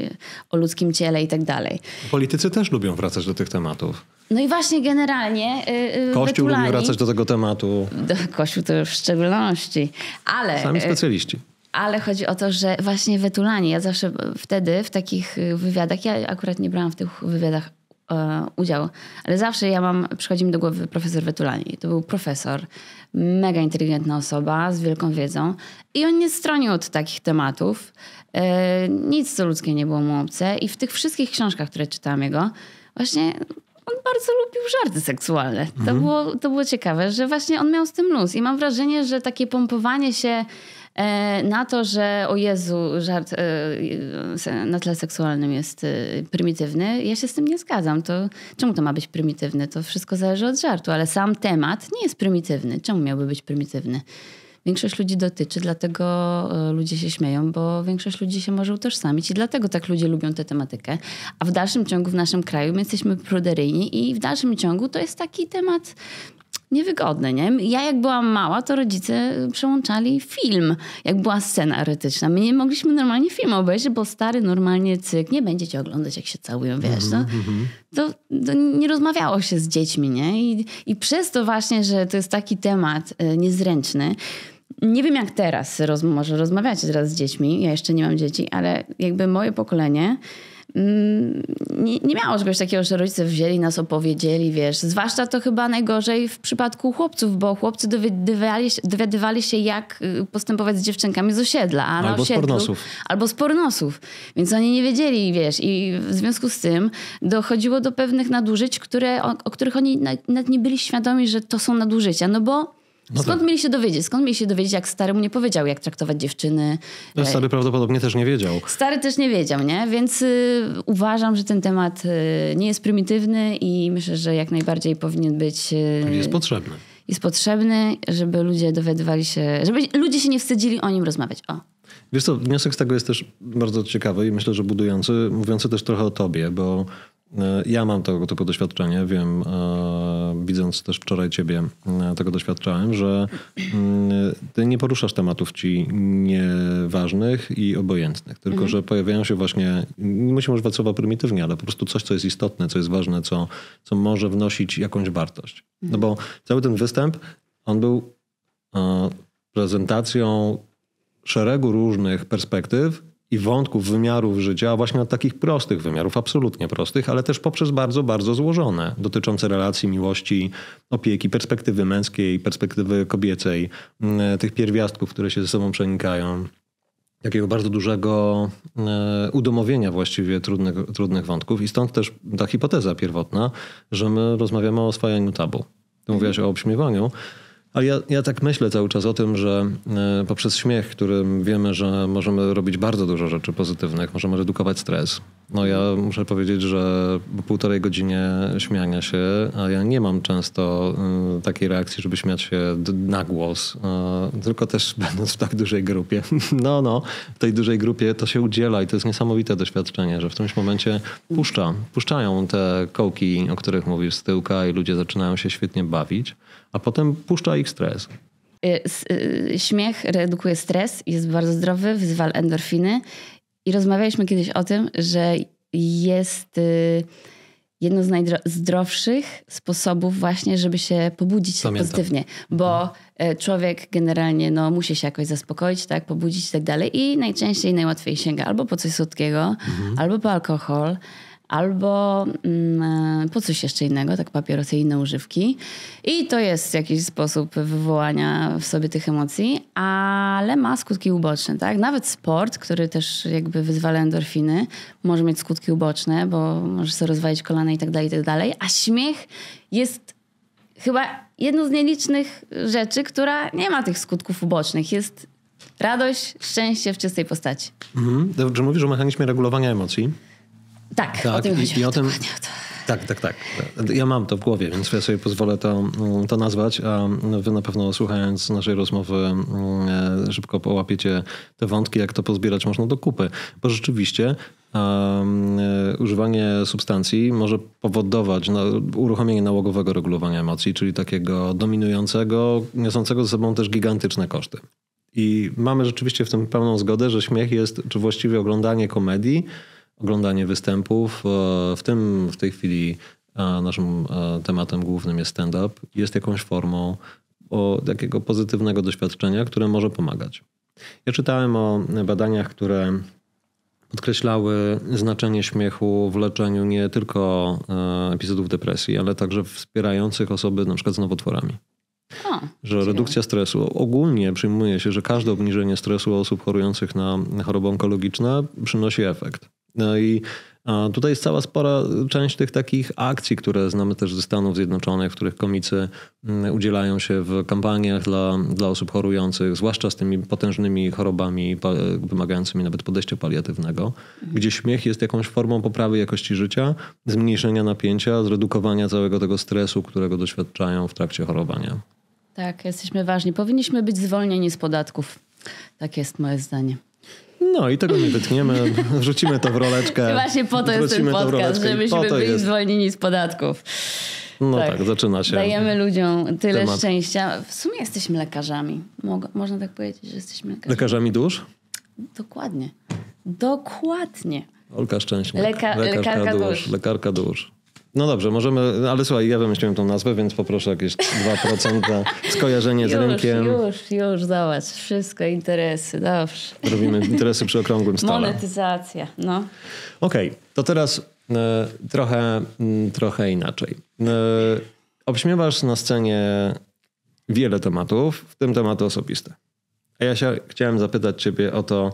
o ludzkim ciele i tak dalej? Politycy też lubią wracać do tych tematów. No i właśnie generalnie. Kościół lubi wracać do tego tematu. Do, Kościół to w szczególności. Ale. Sami y, specjaliści. Ale chodzi o to, że właśnie wetulanie, ja zawsze wtedy w takich y, wywiadach, ja akurat nie brałam w tych wywiadach e, udziału, ale zawsze ja mam, przychodzi mi do głowy profesor Wetulani. To był profesor, mega inteligentna osoba z wielką wiedzą i on nie stronił od takich tematów. E, nic co ludzkie nie było mu obce i w tych wszystkich książkach, które czytałam jego, właśnie on bardzo lubił żarty seksualne. To, mhm. było, to było ciekawe, że właśnie on miał z tym luz. I mam wrażenie, że takie pompowanie się na to, że o Jezu, żart e, na tle seksualnym jest e, prymitywny, ja się z tym nie zgadzam. To czemu to ma być prymitywne? To wszystko zależy od żartu, ale sam temat nie jest prymitywny. Czemu miałby być prymitywny? Większość ludzi dotyczy, dlatego ludzie się śmieją, bo większość ludzi się może utożsamić i dlatego tak ludzie lubią tę tematykę. A w dalszym ciągu w naszym kraju my jesteśmy pruderyjni i w dalszym ciągu to jest taki temat niewygodne, nie? Ja jak byłam mała, to rodzice przełączali film, jak była scena erotyczna. My nie mogliśmy normalnie film obejrzeć, bo stary normalnie cyk, nie będziecie oglądać jak się całują, wiesz, no. to, to, nie rozmawiało się z dziećmi, nie? I, I przez to właśnie, że to jest taki temat y, niezręczny, nie wiem jak teraz, roz, może rozmawiacie teraz z dziećmi, ja jeszcze nie mam dzieci, ale jakby moje pokolenie Mm, nie, nie miało czegoś takiego, że rodzice wzięli nas, opowiedzieli, wiesz. Zwłaszcza to chyba najgorzej w przypadku chłopców, bo chłopcy dowiadywali się, dowiadywali się jak y, postępować z dziewczynkami z osiedla. A albo osiedlu, z pornosów. Albo z pornosów. Więc oni nie wiedzieli, wiesz. I w związku z tym dochodziło do pewnych nadużyć, które, o, o których oni nawet nie byli świadomi, że to są nadużycia. No bo no Skąd tak. mieli się dowiedzieć? Skąd mieli się dowiedzieć, jak stary mu nie powiedział, jak traktować dziewczyny? No, stary prawdopodobnie też nie wiedział. Stary też nie wiedział, nie? Więc y, uważam, że ten temat y, nie jest prymitywny i myślę, że jak najbardziej powinien być... Y, jest potrzebny. Jest potrzebny, żeby ludzie dowiadywali się, żeby ludzie się nie wstydzili o nim rozmawiać. O. Wiesz co, wniosek z tego jest też bardzo ciekawy i myślę, że budujący, mówiący też trochę o tobie, bo E, ja mam tego typu doświadczenie, wiem, e, widząc też wczoraj ciebie, e, tego doświadczałem, że mm, ty nie poruszasz tematów ci nieważnych i obojętnych, tylko mhm. że pojawiają się właśnie, nie musimy używać słowa prymitywnie, ale po prostu coś, co jest istotne, co jest ważne, co, co może wnosić jakąś wartość. No bo cały ten występ, on był prezentacją szeregu różnych perspektyw, i wątków, wymiarów życia, a właśnie od takich prostych wymiarów, absolutnie prostych, ale też poprzez bardzo, bardzo złożone, dotyczące relacji, miłości, opieki, perspektywy męskiej, perspektywy kobiecej, mm, tych pierwiastków, które się ze sobą przenikają. Takiego bardzo dużego e, udomowienia właściwie trudnych, trudnych wątków i stąd też ta hipoteza pierwotna, że my rozmawiamy o oswajaniu tabu. Ty mówiłaś o obśmiewaniu, ale ja, ja tak myślę cały czas o tym, że e, poprzez śmiech, którym wiemy, że możemy robić bardzo dużo rzeczy pozytywnych, możemy redukować stres. No ja muszę powiedzieć, że po półtorej godzinie śmiania się, a ja nie mam często y, takiej reakcji, żeby śmiać się na głos, y, tylko też będąc w tak dużej grupie. No, no, w tej dużej grupie to się udziela i to jest niesamowite doświadczenie, że w którymś momencie puszcza, puszczają te kołki, o których mówisz z tyłka i ludzie zaczynają się świetnie bawić a potem puszcza ich stres. Y, y, śmiech redukuje stres, jest bardzo zdrowy, wzywa endorfiny. I rozmawialiśmy kiedyś o tym, że jest y, jedno z najzdrowszych sposobów właśnie, żeby się pobudzić Pamiętam. pozytywnie. Bo mhm. człowiek generalnie no, musi się jakoś zaspokoić, tak, pobudzić i tak dalej. I najczęściej najłatwiej sięga albo po coś słodkiego, mhm. albo po alkohol, albo mm, po coś jeszcze innego, tak papierosy i inne używki. I to jest jakiś sposób wywołania w sobie tych emocji, ale ma skutki uboczne, tak? Nawet sport, który też jakby wyzwala endorfiny, może mieć skutki uboczne, bo może sobie rozwalić kolana i tak dalej, i tak dalej. A śmiech jest chyba jedną z nielicznych rzeczy, która nie ma tych skutków ubocznych. Jest radość, szczęście w czystej postaci. Mhm. Dobrze, mówisz o mechanizmie regulowania emocji. Tak, tak o tym i, i o tym, tak, tak, tak. Ja mam to w głowie, więc ja sobie pozwolę to, to nazwać, a wy na pewno słuchając naszej rozmowy mm, szybko połapiecie te wątki, jak to pozbierać można do kupy. Bo rzeczywiście um, używanie substancji może powodować no, uruchomienie nałogowego regulowania emocji, czyli takiego dominującego, niosącego ze sobą też gigantyczne koszty. I mamy rzeczywiście w tym pełną zgodę, że śmiech jest, czy właściwie oglądanie komedii, oglądanie występów. E, w tym w tej chwili e, naszym e, tematem głównym jest stand-up. Jest jakąś formą takiego pozytywnego doświadczenia, które może pomagać. Ja czytałem o badaniach, które podkreślały znaczenie śmiechu w leczeniu nie tylko epizodów depresji, ale także wspierających osoby na przykład z nowotworami. O, że redukcja stresu. Ogólnie przyjmuje się, że każde obniżenie stresu osób chorujących na choroby onkologiczne przynosi efekt. No i tutaj jest cała spora część tych takich akcji, które znamy też ze Stanów Zjednoczonych, w których komicy mm, udzielają się w kampaniach dla, dla osób chorujących, zwłaszcza z tymi potężnymi chorobami wymagającymi nawet podejścia paliatywnego, gdzie śmiech jest jakąś formą poprawy jakości życia, zmniejszenia napięcia, zredukowania całego tego stresu, którego doświadczają w trakcie chorowania. Tak, jesteśmy ważni. Powinniśmy być zwolnieni z podatków. Tak jest moje zdanie. No i tego nie wytniemy, wrzucimy to w roleczkę. Właśnie po to jest ten podcast, żebyśmy byli jest. zwolnieni z podatków. No tak, Tak. zaczyna się. Dajemy ludziom tyle temat. szczęścia. W sumie jesteśmy lekarzami. Mog- można tak powiedzieć, że jesteśmy lekarzami. Lekarzami dusz? Dokładnie. Dokładnie. Olka Szczęśnik. Leka- lekarka dusz. Lekarka dusz. No dobrze, możemy, ale słuchaj, ja wymyśliłem tą nazwę, więc poproszę jakieś 2% na skojarzenie z Już, rynkiem. już, już, zobacz. Wszystko, interesy, dobrze. Robimy interesy przy okrągłym stole. Monetyzacja, no. Okej, to teraz e, trochę, mm, trochę inaczej. E, obśmiewasz na scenie wiele tematów, w tym tematy osobiste. A ja się chciałem zapytać ciebie o to,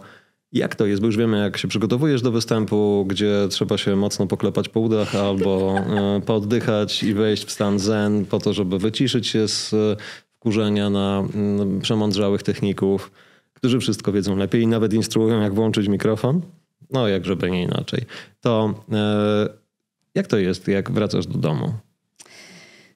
jak to jest, bo już wiemy, jak się przygotowujesz do występu, gdzie trzeba się mocno poklepać po udach albo e, pooddychać i wejść w stan zen po to, żeby wyciszyć się z e, wkurzenia na mm, przemądrzałych techników, którzy wszystko wiedzą lepiej i nawet instruują, jak włączyć mikrofon. No, jak żeby nie inaczej. To e, jak to jest, jak wracasz do domu?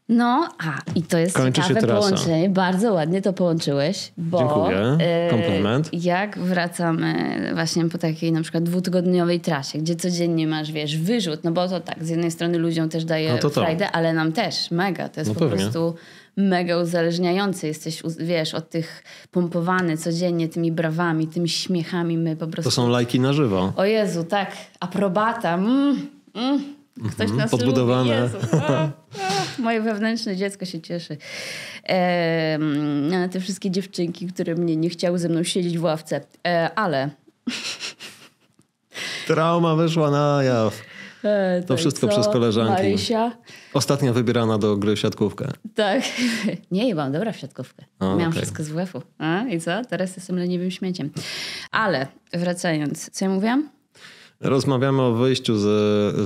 No, a i to jest Kończy ciekawe połączenie. Bardzo ładnie to połączyłeś, bo Dziękuję. e, Komplement. jak wracamy właśnie po takiej na przykład dwutygodniowej trasie, gdzie codziennie masz, wiesz, wyrzut, no bo to tak, z jednej strony ludziom też daje No to to. frajdę, ale nam też, mega. To jest No po pewnie. prostu mega uzależniające. Jesteś, wiesz, od tych pompowany codziennie tymi brawami, tymi śmiechami, my po prostu... To są lajki na żywo. O Jezu, tak, aprobata. Mm, mm. Ktoś nas podbudowane. lubi. Jezu, a, a, moje wewnętrzne dziecko się cieszy. A te wszystkie dziewczynki, które mnie nie chciały ze mną siedzieć w ławce. E, ale... Trauma wyszła na jaw. E, To wszystko przez koleżanki. Marysia? Ostatnia wybierana do gry w siatkówkę. Tak. Nie, byłam dobra w siatkówkę. A, Miałam okej. wszystko z WF-u. A, I co? Teraz jestem leniwym śmieciem. Ale wracając, co ja mówiłam? Rozmawiamy o wyjściu z,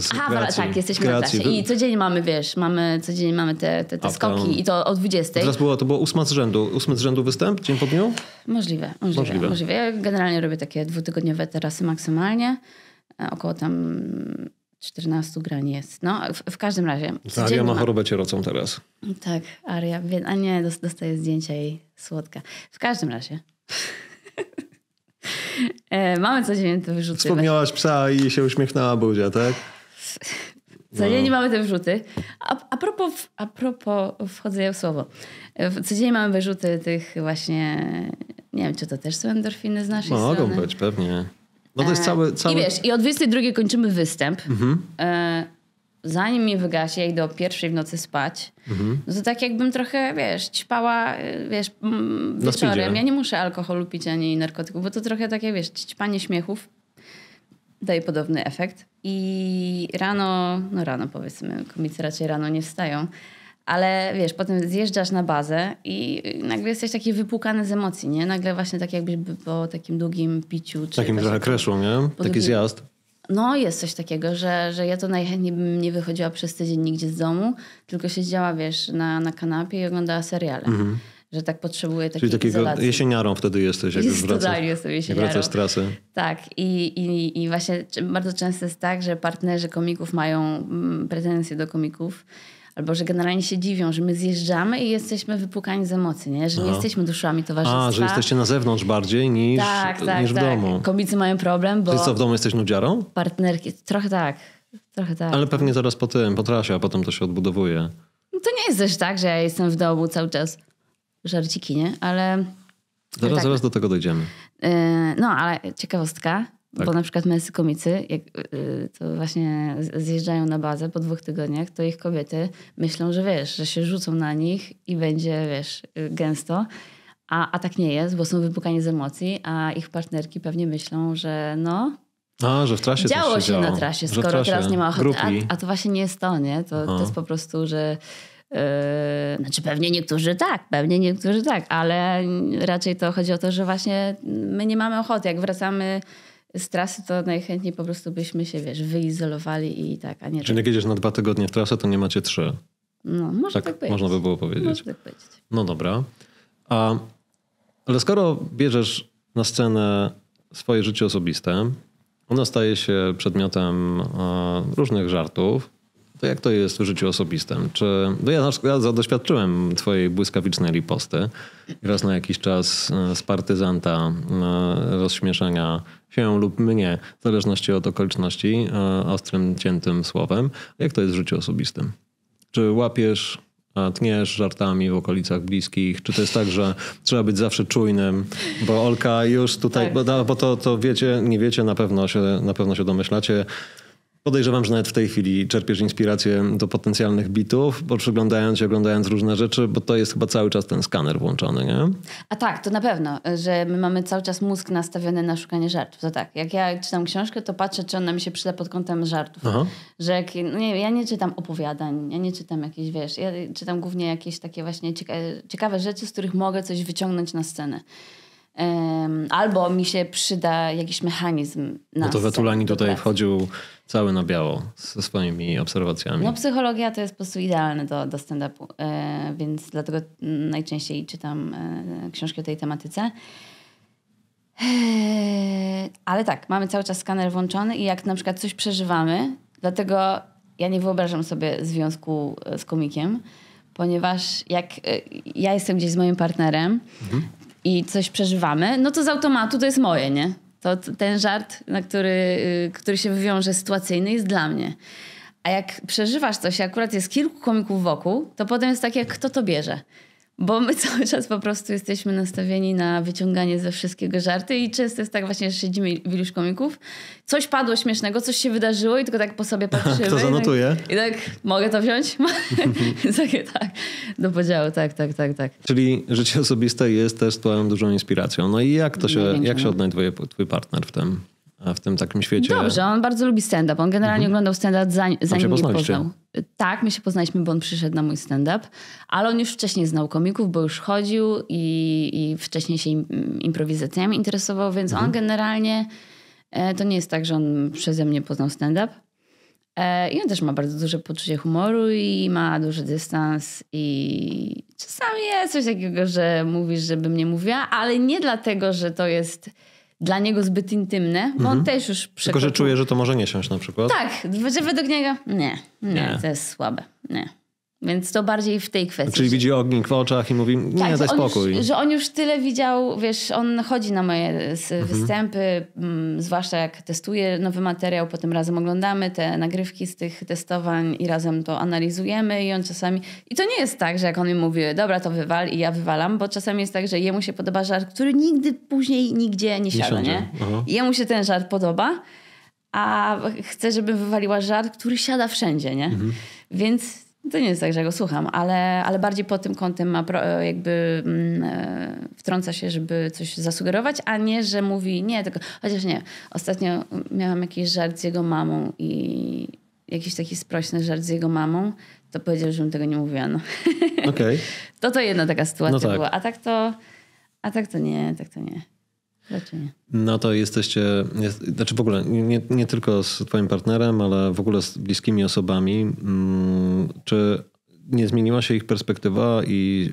z Aha, kreacji. tak, jesteśmy kreacji. na trasie. I codziennie mamy, wiesz, mamy, codziennie mamy te, te, te skoki i to o 20. Teraz było, to było ósma z rzędu. Ósmy z rzędu występ, dzień po dniu? Możliwe, możliwe, Możliwe. możliwe. Ja generalnie robię takie dwutygodniowe terasy maksymalnie. E, Około tam 14 grań jest. No, w, w każdym razie. Aria ma chorobę cierocą teraz. Tak, Aria. A nie, dos- dostaję zdjęcia jej słodka. W każdym razie. e, mamy codziennie te wyrzuty. Wspomniałaś psa i się uśmiechnęła Buzia, tak? Codziennie No. mamy te wyrzuty. A, a, propos, a propos wchodzenia w słowo. E, Codziennie mamy wyrzuty tych właśnie... Nie wiem, czy to też są endorfiny z naszej Mogą strony. być, pewnie. No to jest cały... cały... I wiesz, i o 22 kończymy występ. Mhm. Zanim mi wygasi, ja idę o pierwszej w nocy spać. Mhm. No to tak jakbym trochę, wiesz, ćpała, e, wiesz, mm, wieczorem. Ja nie muszę alkoholu pić ani narkotyków, bo to trochę takie, wiesz, ćpanie śmiechów daje podobny efekt. I rano, no rano powiedzmy, komicy raczej rano nie wstają. Ale wiesz, potem zjeżdżasz na bazę i nagle jesteś taki wypłukany z emocji, nie? Nagle właśnie tak jakbyś by- po takim długim piciu. Czy Takim trochę kreszu, nie? Taki drugie- zjazd. No, jest coś takiego, że, że ja to najchętniej bym nie wychodziła przez tydzień nigdzie z domu, tylko siedziała, wiesz, na, na kanapie i oglądała seriale. Że tak potrzebuję takiej Mhm. Czyli takiego izolacji. jesieniarą wtedy jesteś, jak Jest już wracasz, jestem jesieniarą. wracasz z trasy. Tak, i, i, i właśnie bardzo często jest tak, że partnerzy komików mają mm, pretensje do komików, albo że generalnie się dziwią, że my zjeżdżamy i jesteśmy wypłukani z emocji, nie? że nie Aha. jesteśmy duszami towarzystwa. A, że jesteście na zewnątrz bardziej niż, tak, tak, niż w tak. domu. Komicy mają problem, bo Czyli co, w domu jesteś nudziarą? partnerki... Trochę tak, trochę tak. Ale pewnie zaraz po tym, po trasie, a potem to się odbudowuje. No to nie jest też tak, że ja jestem w domu cały czas. Żarciki, nie? Ale... Zaraz, tak. zaraz do tego dojdziemy. Yy, no, ale ciekawostka, Tak. bo na przykład męscy komicy, jak yy, to właśnie zjeżdżają na bazę po dwóch tygodniach, to ich kobiety myślą, że wiesz, że się rzucą na nich i będzie, wiesz, yy, gęsto. A, a tak nie jest, bo są wypukani z emocji, a ich partnerki pewnie myślą, że no, A, że w trasie działo się się na działo. trasie, Że w skoro trasie. teraz nie ma ochoty. A, a to właśnie nie jest to, nie? To, to jest po prostu, że yy, znaczy pewnie niektórzy tak, pewnie niektórzy tak, ale raczej to chodzi o to, że właśnie my nie mamy ochoty. Jak wracamy z trasy, to najchętniej po prostu byśmy się, wiesz, wyizolowali i tak, a nie Czyli tak. jak jedziesz na dwa tygodnie w trasę, to nie macie trzy. No, może tak, Tak, być. można by było powiedzieć. Może tak być. No dobra. A, ale skoro bierzesz na scenę swoje życie osobiste, ono staje się przedmiotem e, różnych żartów, to jak to jest w życiu osobistym? Czy, no ja na przykład doświadczyłem twojej błyskawicznej riposty raz na jakiś czas e, z partyzanta e, rozśmieszenia się lub mnie, w zależności od okoliczności, e, ostrym, ciętym słowem. Jak to jest w życiu osobistym? Czy łapiesz, tniesz żartami w okolicach bliskich? Czy to jest tak, że trzeba być zawsze czujnym? Bo Olka już tutaj, Tak. bo, no, bo to, to wiecie, nie wiecie, na pewno, się, na pewno się domyślacie. Podejrzewam, że nawet w tej chwili czerpiesz inspirację do potencjalnych bitów, bo przyglądając się, oglądając różne rzeczy, bo to jest chyba cały czas ten skaner włączony, nie? A tak, to na pewno, że my mamy cały czas mózg nastawiony na szukanie żartów. To tak, jak ja czytam książkę, to patrzę, czy ona mi się przyda pod kątem żartów. Aha. Że jak, no nie, ja nie czytam opowiadań, ja nie czytam jakieś, wiesz, ja czytam głównie jakieś takie właśnie cieka ciekawe rzeczy, z których mogę coś wyciągnąć na scenę. Em, albo mi się przyda jakiś mechanizm na No to Wetulani tutaj wchodził cały na biało ze swoimi obserwacjami. No psychologia to jest po prostu idealne do, do stand-upu, e, więc dlatego najczęściej czytam e, książki o tej tematyce. E, ale tak, mamy cały czas skaner włączony i jak na przykład coś przeżywamy, dlatego ja nie wyobrażam sobie związku e, z komikiem, ponieważ jak e, ja jestem gdzieś z moim partnerem i coś przeżywamy, no to z automatu to jest moje, nie? To ten żart, na który, y, który się wywiąże sytuacyjny jest dla mnie. A jak przeżywasz coś, akurat jest kilku komików wokół, to potem jest tak, jak kto to bierze. Bo my cały czas po prostu jesteśmy nastawieni na wyciąganie ze wszystkiego żarty i często jest tak właśnie, że siedzimy w iluś komików, coś padło śmiesznego, coś się wydarzyło i tylko tak po sobie patrzymy. Kto i tak- zanotuje? I tak, mogę to wziąć? Takie tak, do podziału, tak, tak, tak, tak. Czyli życie osobiste jest też twoją dużą inspiracją. No i jak to się, Największą, jak się odnajduje twój partner w tym, w tym takim świecie? Dobrze, on bardzo lubi stand-up. On generalnie oglądał stand-up zanim, zanim mnie Mhm. poznał. Tak, my się poznaliśmy, bo on przyszedł na mój stand-up, ale on już wcześniej znał komików, bo już chodził i, i wcześniej się im, improwizacjami interesował, więc Mhm. on generalnie, e, to nie jest tak, że on przeze mnie poznał stand-up. E, I on też ma bardzo duże poczucie humoru i ma duży dystans i czasami jest coś takiego, że mówisz, żebym nie mówiła, ale nie dlatego, że to jest dla niego zbyt intymne, bo on też już Mhm. Tylko, że przekroczył czuję, że to może nie siąść na przykład. tak, że według niego nie, nie, Nie. to jest słabe, nie. Więc to bardziej w tej kwestii. Czyli widzi ognik w oczach i mówi, nie, tak, daj spokój. Już, że on już tyle widział, wiesz, on chodzi na moje Mhm. występy, mm, zwłaszcza jak testuje nowy materiał, potem razem oglądamy te nagrywki z tych testowań i razem to analizujemy i on czasami... I to nie jest tak, że jak on mi mówi, dobra, to wywal i ja wywalam, bo czasami jest tak, że jemu się podoba żart, który nigdy później nigdzie nie siada, nie? I jemu się ten żart podoba, a chcę, żebym wywaliła żart, który siada wszędzie, nie? Mhm. Więc to nie jest tak, że ja go słucham, ale, ale bardziej pod tym kątem ma jakby mm, e, wtrąca się, żeby coś zasugerować, a nie, że mówi nie, tylko chociaż nie. Ostatnio miałam jakiś żart z jego mamą i jakiś taki sprośny żart z jego mamą, to powiedział, żebym tego nie mówiła. No. Okej. To to jedna taka sytuacja No tak. była, a tak to a tak to nie, tak to nie. No to jesteście, jest, znaczy w ogóle nie, nie tylko z twoim partnerem, ale w ogóle z bliskimi osobami. Mm, Czy nie zmieniła się ich perspektywa i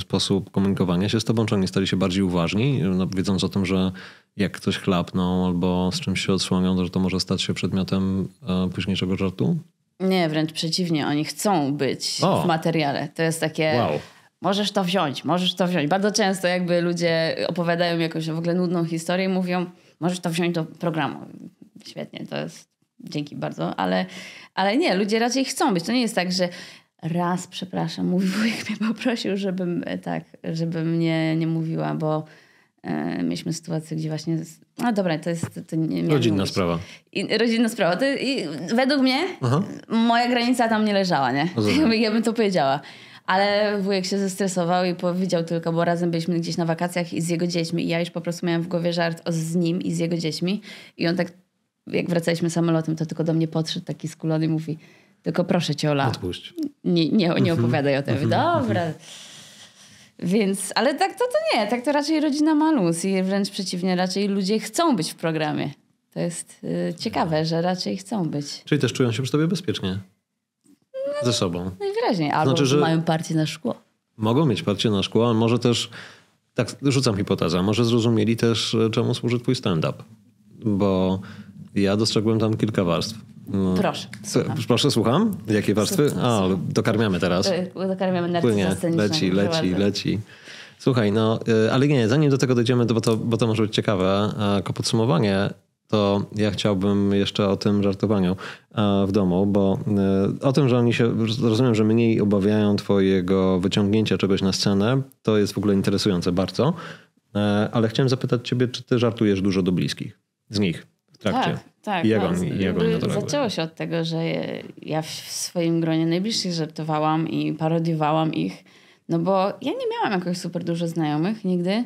sposób komunikowania się z tobą? Czy oni stali się bardziej uważni, no, wiedząc o tym, że jak ktoś chlapną albo z czymś się odsłonią, to że to może stać się przedmiotem e, późniejszego żartu? Nie, wręcz przeciwnie. Oni chcą być O. w materiale. To jest takie... Wow. Możesz to wziąć, możesz to wziąć. Bardzo często jakby ludzie opowiadają jakąś w ogóle nudną historię i mówią, możesz to wziąć do programu. Świetnie, to jest dzięki bardzo, ale, ale nie, ludzie raczej chcą być. To nie jest tak, że raz, przepraszam, mój wujek mnie poprosił, żebym e, tak, żebym nie, nie mówiła, bo e, mieliśmy sytuację, gdzie właśnie... No dobra, to jest... To nie Rodzinna mówić. sprawa. I, rodzinna sprawa. To, i według mnie Aha. moja granica tam nie leżała, nie? Rozumiem. Ja bym to powiedziała. Ale wujek się zestresował i powiedział tylko, bo razem byliśmy gdzieś na wakacjach i z jego dziećmi i ja już po prostu miałam w głowie żart o- z nim i z jego dziećmi i on tak, jak wracaliśmy samolotem, to tylko do mnie podszedł taki skulony i mówi tylko proszę cię Ola, Odpuść. nie, nie, Mhm. nie opowiadaj o tym. Dobra. Więc, ale tak to, to nie, tak to raczej rodzina ma luz i wręcz przeciwnie, raczej ludzie chcą być w programie. To jest y, ciekawe, że raczej chcą być. Czyli też czują się przy tobie bezpiecznie. Ze sobą. Najwyraźniej. Albo Znaczy, że- mają parcie na szkło. Mogą mieć parcie na szkło, a może też, tak rzucam hipotezę, może zrozumieli też, e, czemu służy twój stand-up. Bo ja dostrzegłem tam kilka warstw. No, Proszę, słucham. Proszę, słucham? Jakie warstwy? A, dokarmiamy teraz. Y, Dokarmiamy narcyza Płynie, scenicznego. leci, leci, prowadzę. leci. Słuchaj, no, y, ale nie, zanim do tego dojdziemy, bo, to, bo to może być ciekawe, jako podsumowanie, to ja chciałbym jeszcze o tym żartowaniu e, w domu, bo y, o tym, że oni się, rozumiem, że mniej obawiają twojego wyciągnięcia czegoś na scenę, to jest w ogóle interesujące bardzo, E, ale chciałem zapytać ciebie, czy ty żartujesz dużo do bliskich? Z nich w trakcie? Tak, tak. Jak, on, i jak reagują? Zaczęło się od tego, że ja w swoim gronie najbliższych żartowałam i parodiowałam ich, no bo ja nie miałam jakoś super dużo znajomych nigdy,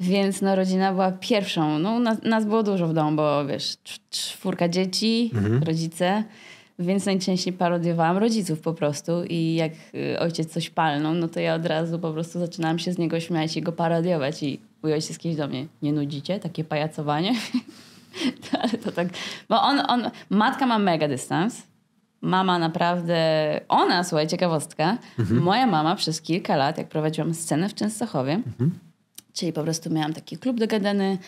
więc no rodzina była pierwszą. No nas, nas było dużo w domu, bo wiesz, cz- czwórka dzieci, Mhm. rodzice, więc najczęściej parodiowałam rodziców po prostu i jak y, ojciec coś palnął, no to ja od razu po prostu zaczynałam się z niego śmiać i go parodiować i mój ojciec kiedyś do mnie, nie nudzicie? Takie pajacowanie? Ale to tak, bo on, on, matka ma mega dystans. Mama naprawdę, ona, słuchaj, ciekawostka, moja mama przez kilka lat, jak prowadziłam scenę w Częstochowie, czyli po prostu miałam taki klub dogadany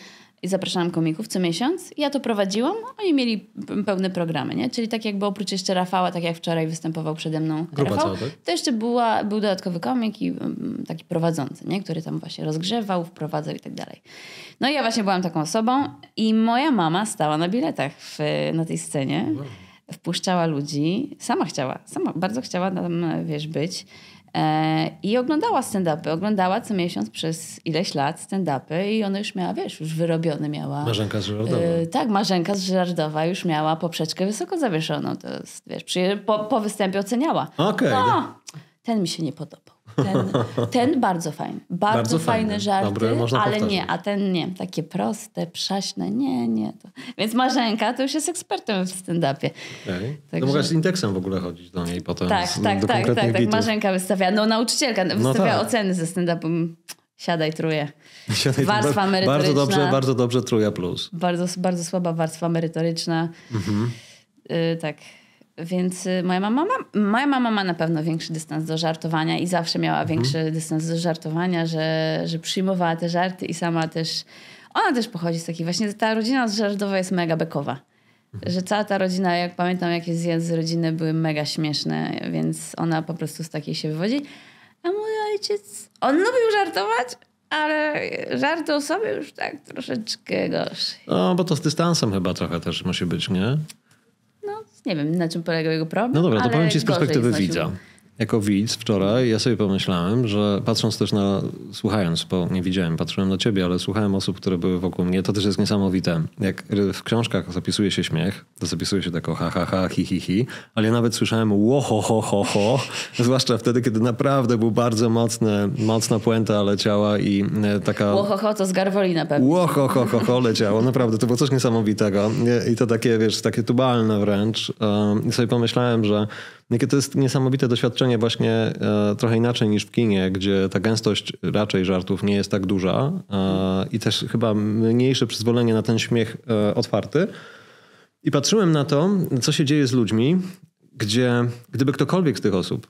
i zapraszałam komików co miesiąc. Ja to prowadziłam, oni mieli pełne programy, nie? Czyli tak jakby oprócz jeszcze Rafała, tak jak wczoraj występował przede mną Grupa Rafał, cała, tak? to jeszcze była, był dodatkowy komik i mm, taki prowadzący, nie? który tam właśnie rozgrzewał, wprowadzał i tak dalej. No i ja właśnie byłam taką osobą i moja mama stała na biletach w, na tej scenie. Wpuszczała ludzi. Sama chciała, sama bardzo chciała tam, wiesz, być. E, I oglądała stand-upy. Oglądała co miesiąc przez ileś lat stand-upy i ona już miała, wiesz, już wyrobione miała. Marzenka z Żyrardowa. E, tak, Marzenka z Żyrardowa już miała poprzeczkę wysoko zawieszoną. To jest, wiesz, po, po występie oceniała. Okej. No, ten mi się nie podobał. Ten, ten bardzo fajny. Bardzo, Bardzo fajne fajny. żarty, można ale powtarzać. nie, a ten nie. Takie proste, przaśne, nie, nie. To. Więc Marzenka to już jest ekspertem w stand-upie. Okay. Także- To mogłaś z indeksem w ogóle chodzić do niej potem. Tak, z, tak, do tak, tak, tak. Marzenka wystawia, no nauczycielka wystawia tak. oceny ze stand-upu. Siadaj, truje. Siadaj, Warstwa Bardzo merytoryczna. dobrze, bardzo dobrze, truja plus. Bardzo, bardzo słaba warstwa merytoryczna. Y, tak. Więc y, moja mama, ma, moja mama ma na pewno większy dystans do żartowania i zawsze miała większy dystans do żartowania, że, że przyjmowała te żarty i sama też. Ona też pochodzi z takiej właśnie. Ta rodzina z żartowa jest mega bekowa. Że cała ta rodzina, jak pamiętam, jakieś zjazdy z rodziny były mega śmieszne, więc ona po prostu z takiej się wywodzi. A mój ojciec, on lubił żartować, ale żarty o sobie już tak troszeczkę gorzej. No, bo to z dystansem chyba trochę też musi być, nie? No, nie wiem, na czym polegał jego problem. No dobra, to powiem ci z perspektywy widza. Jako widz wczoraj ja sobie pomyślałem, że patrząc też na, słuchając, bo nie widziałem, patrzyłem na ciebie, ale słuchałem osób, które były wokół mnie, to też jest niesamowite. Jak w książkach zapisuje się śmiech, to zapisuje się tako ha, ha, ha, hi, hi, hi, ale ja nawet słyszałem ło, ho, ho, ho, ho, zwłaszcza wtedy, kiedy naprawdę był bardzo mocny, mocna puenta leciała i e, taka... Łohoho, to z Garwolina pewnie. Ło, ho, ho, ho, ho, leciało. Naprawdę, to było coś niesamowitego. Nie? I to takie, wiesz, takie tubalne wręcz. Um, I sobie pomyślałem, że jakie to jest niesamowite doświadczenie właśnie e, trochę inaczej niż w kinie, gdzie ta gęstość raczej żartów nie jest tak duża e, i też chyba mniejsze przyzwolenie na ten śmiech e, otwarty. I patrzyłem na to, co się dzieje z ludźmi, gdzie gdyby ktokolwiek z tych osób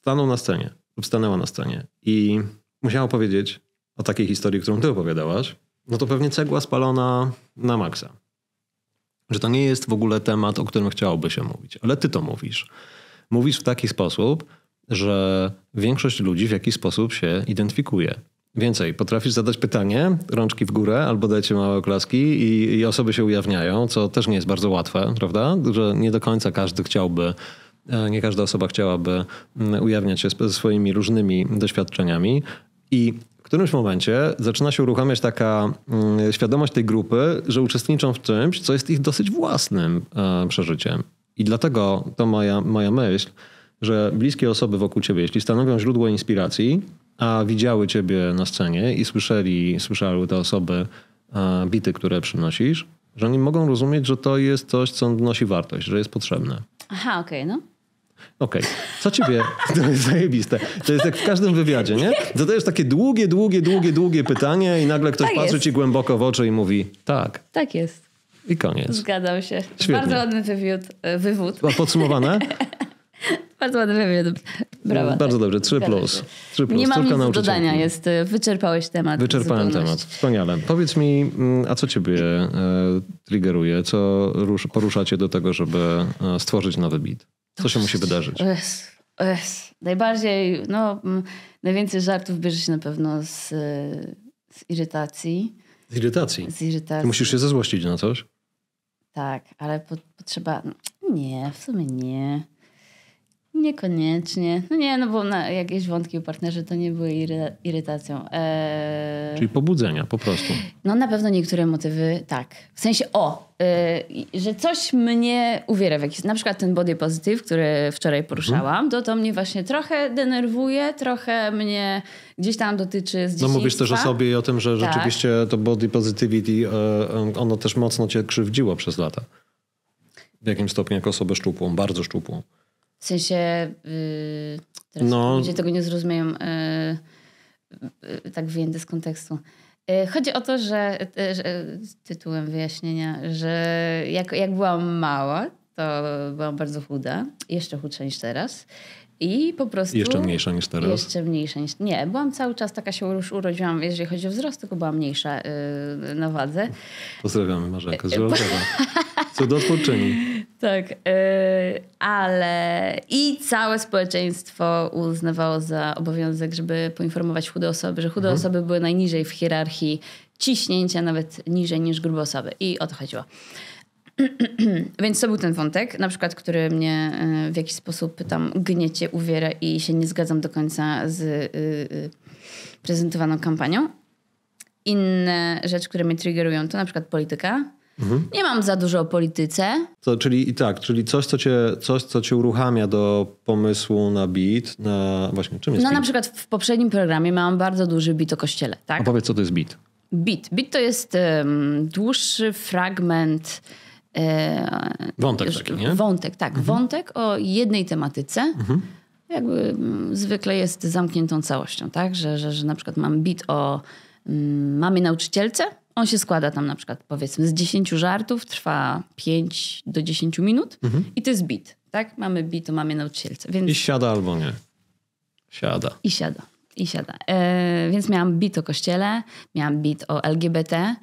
stanął na scenie lub stanęła na scenie i musiała powiedzieć o takiej historii, którą ty opowiadałaś, no to pewnie cegła spalona na maksa. Że to nie jest w ogóle temat, o którym chciałoby się mówić, ale ty to mówisz. Mówisz w taki sposób, że większość ludzi w jakiś sposób się identyfikuje. Więcej, potrafisz zadać pytanie, rączki w górę, albo dajcie małe oklaski i, i osoby się ujawniają, co też nie jest bardzo łatwe, prawda? Że nie do końca każdy chciałby, e, nie każda osoba chciałaby mm, ujawniać się ze swoimi różnymi doświadczeniami. I w którymś momencie zaczyna się uruchamiać taka mm, świadomość tej grupy, że uczestniczą w czymś, co jest ich dosyć własnym e, przeżyciem. I dlatego to moja, moja myśl, że bliskie osoby wokół ciebie, jeśli stanowią źródło inspiracji, a widziały ciebie na scenie i słyszeli, słyszały te osoby e, bity, które przynosisz, że oni mogą rozumieć, że to jest coś, co wnosi wartość, że jest potrzebne. Aha, okej, no. Okej, co ciebie... To jest zajebiste. To jest jak w każdym wywiadzie, nie? Zadajesz takie długie, długie, długie, długie pytanie i nagle ktoś Tak patrzy jest. ci głęboko w oczy i mówi tak. Tak jest. I koniec. Zgadzam się. Świetnie. Bardzo ładny wywiód, e, wywód. A podsumowane? Bardzo ładny wywiód. Brawa. Bardzo dobrze, 3 Zgadzam plus. się. 3 plus. Nie mam Tylko nic do dodania, jest, e, wyczerpałeś temat. Wyczerpałem temat. Wspaniale. Powiedz mi, mm, a co ciebie e, triggeruje? Co rusz, porusza cię do tego, żeby e, stworzyć nowy beat? Co się musi wydarzyć? O Jezu. Najbardziej, no, mm, najwięcej żartów bierze się na pewno z, z irytacji. Z irytacji. Z irytacji. Ty musisz się zezłościć na coś? Tak, ale po, potrzeba. Nie, w sumie nie. Niekoniecznie. No nie, no bo na jakieś wątki u partnerzy to nie były iry, irytacją. Eee, Czyli pobudzenia po prostu. no na pewno niektóre motywy tak. W sensie o, y, że coś mnie uwiera w jakiś... Na przykład ten body positive, który wczoraj poruszałam, to to mnie właśnie trochę denerwuje, trochę mnie gdzieś tam dotyczy z No mówisz też o sobie i o tym, że Tak. rzeczywiście to body positivity, e, ono też mocno cię krzywdziło przez lata. W jakim stopniu jako osobę szczupłą, bardzo szczupłą. W sensie, yy, teraz No. ludzie tego nie zrozumieją yy, tak wyjęte z kontekstu. Yy, chodzi o to, że, yy, że tytułem wyjaśnienia, że jak, jak byłam mała, to byłam bardzo chuda, jeszcze chudsza niż teraz. I po prostu... Jeszcze mniejsza niż teraz. Jeszcze mniejsza niż... Nie, byłam cały czas taka się już urodziłam, jeżeli chodzi o wzrost, tylko byłam mniejsza yy, na wadze. Pozdrawiamy Marzenkę z Żołnierza. Cudotwórczyni. Tak, yy, ale i całe społeczeństwo uznawało za obowiązek, żeby poinformować chude osoby, że chude osoby były najniżej w hierarchii ciśnięcia, nawet niżej niż grube osoby. I o to chodziło. Więc to był ten wątek, na przykład, który mnie yy, w jakiś sposób tam gniecie, uwiera i się nie zgadzam do końca z yy, yy, prezentowaną kampanią. Inne rzeczy, które mnie triggerują, to na przykład polityka. Nie mam za dużo o polityce. To, czyli i tak, czyli coś co, cię, coś, co cię uruchamia do pomysłu na beat, na właśnie, czym jest No beat? na przykład w poprzednim programie miałam bardzo duży bit o kościele, tak? Opowiedz, co to jest beat. Bit. Bit to jest em, dłuższy fragment. E, Wątek już- taki, nie? Mhm. Wątek, tak. Wątek o jednej tematyce. Jakby mm, zwykle jest zamkniętą całością, tak? Że, że, że na przykład mam bit o mm, mamie nauczycielce. On się składa tam na przykład powiedzmy z 10 żartów, trwa 5 do 10 minut i to jest bit, tak? Mamy bit o mamie nauczycielce. Więc... I siada albo nie. Siada. I siada. I siada. E, więc miałam bit o kościele, miałam bit o LGBT. E,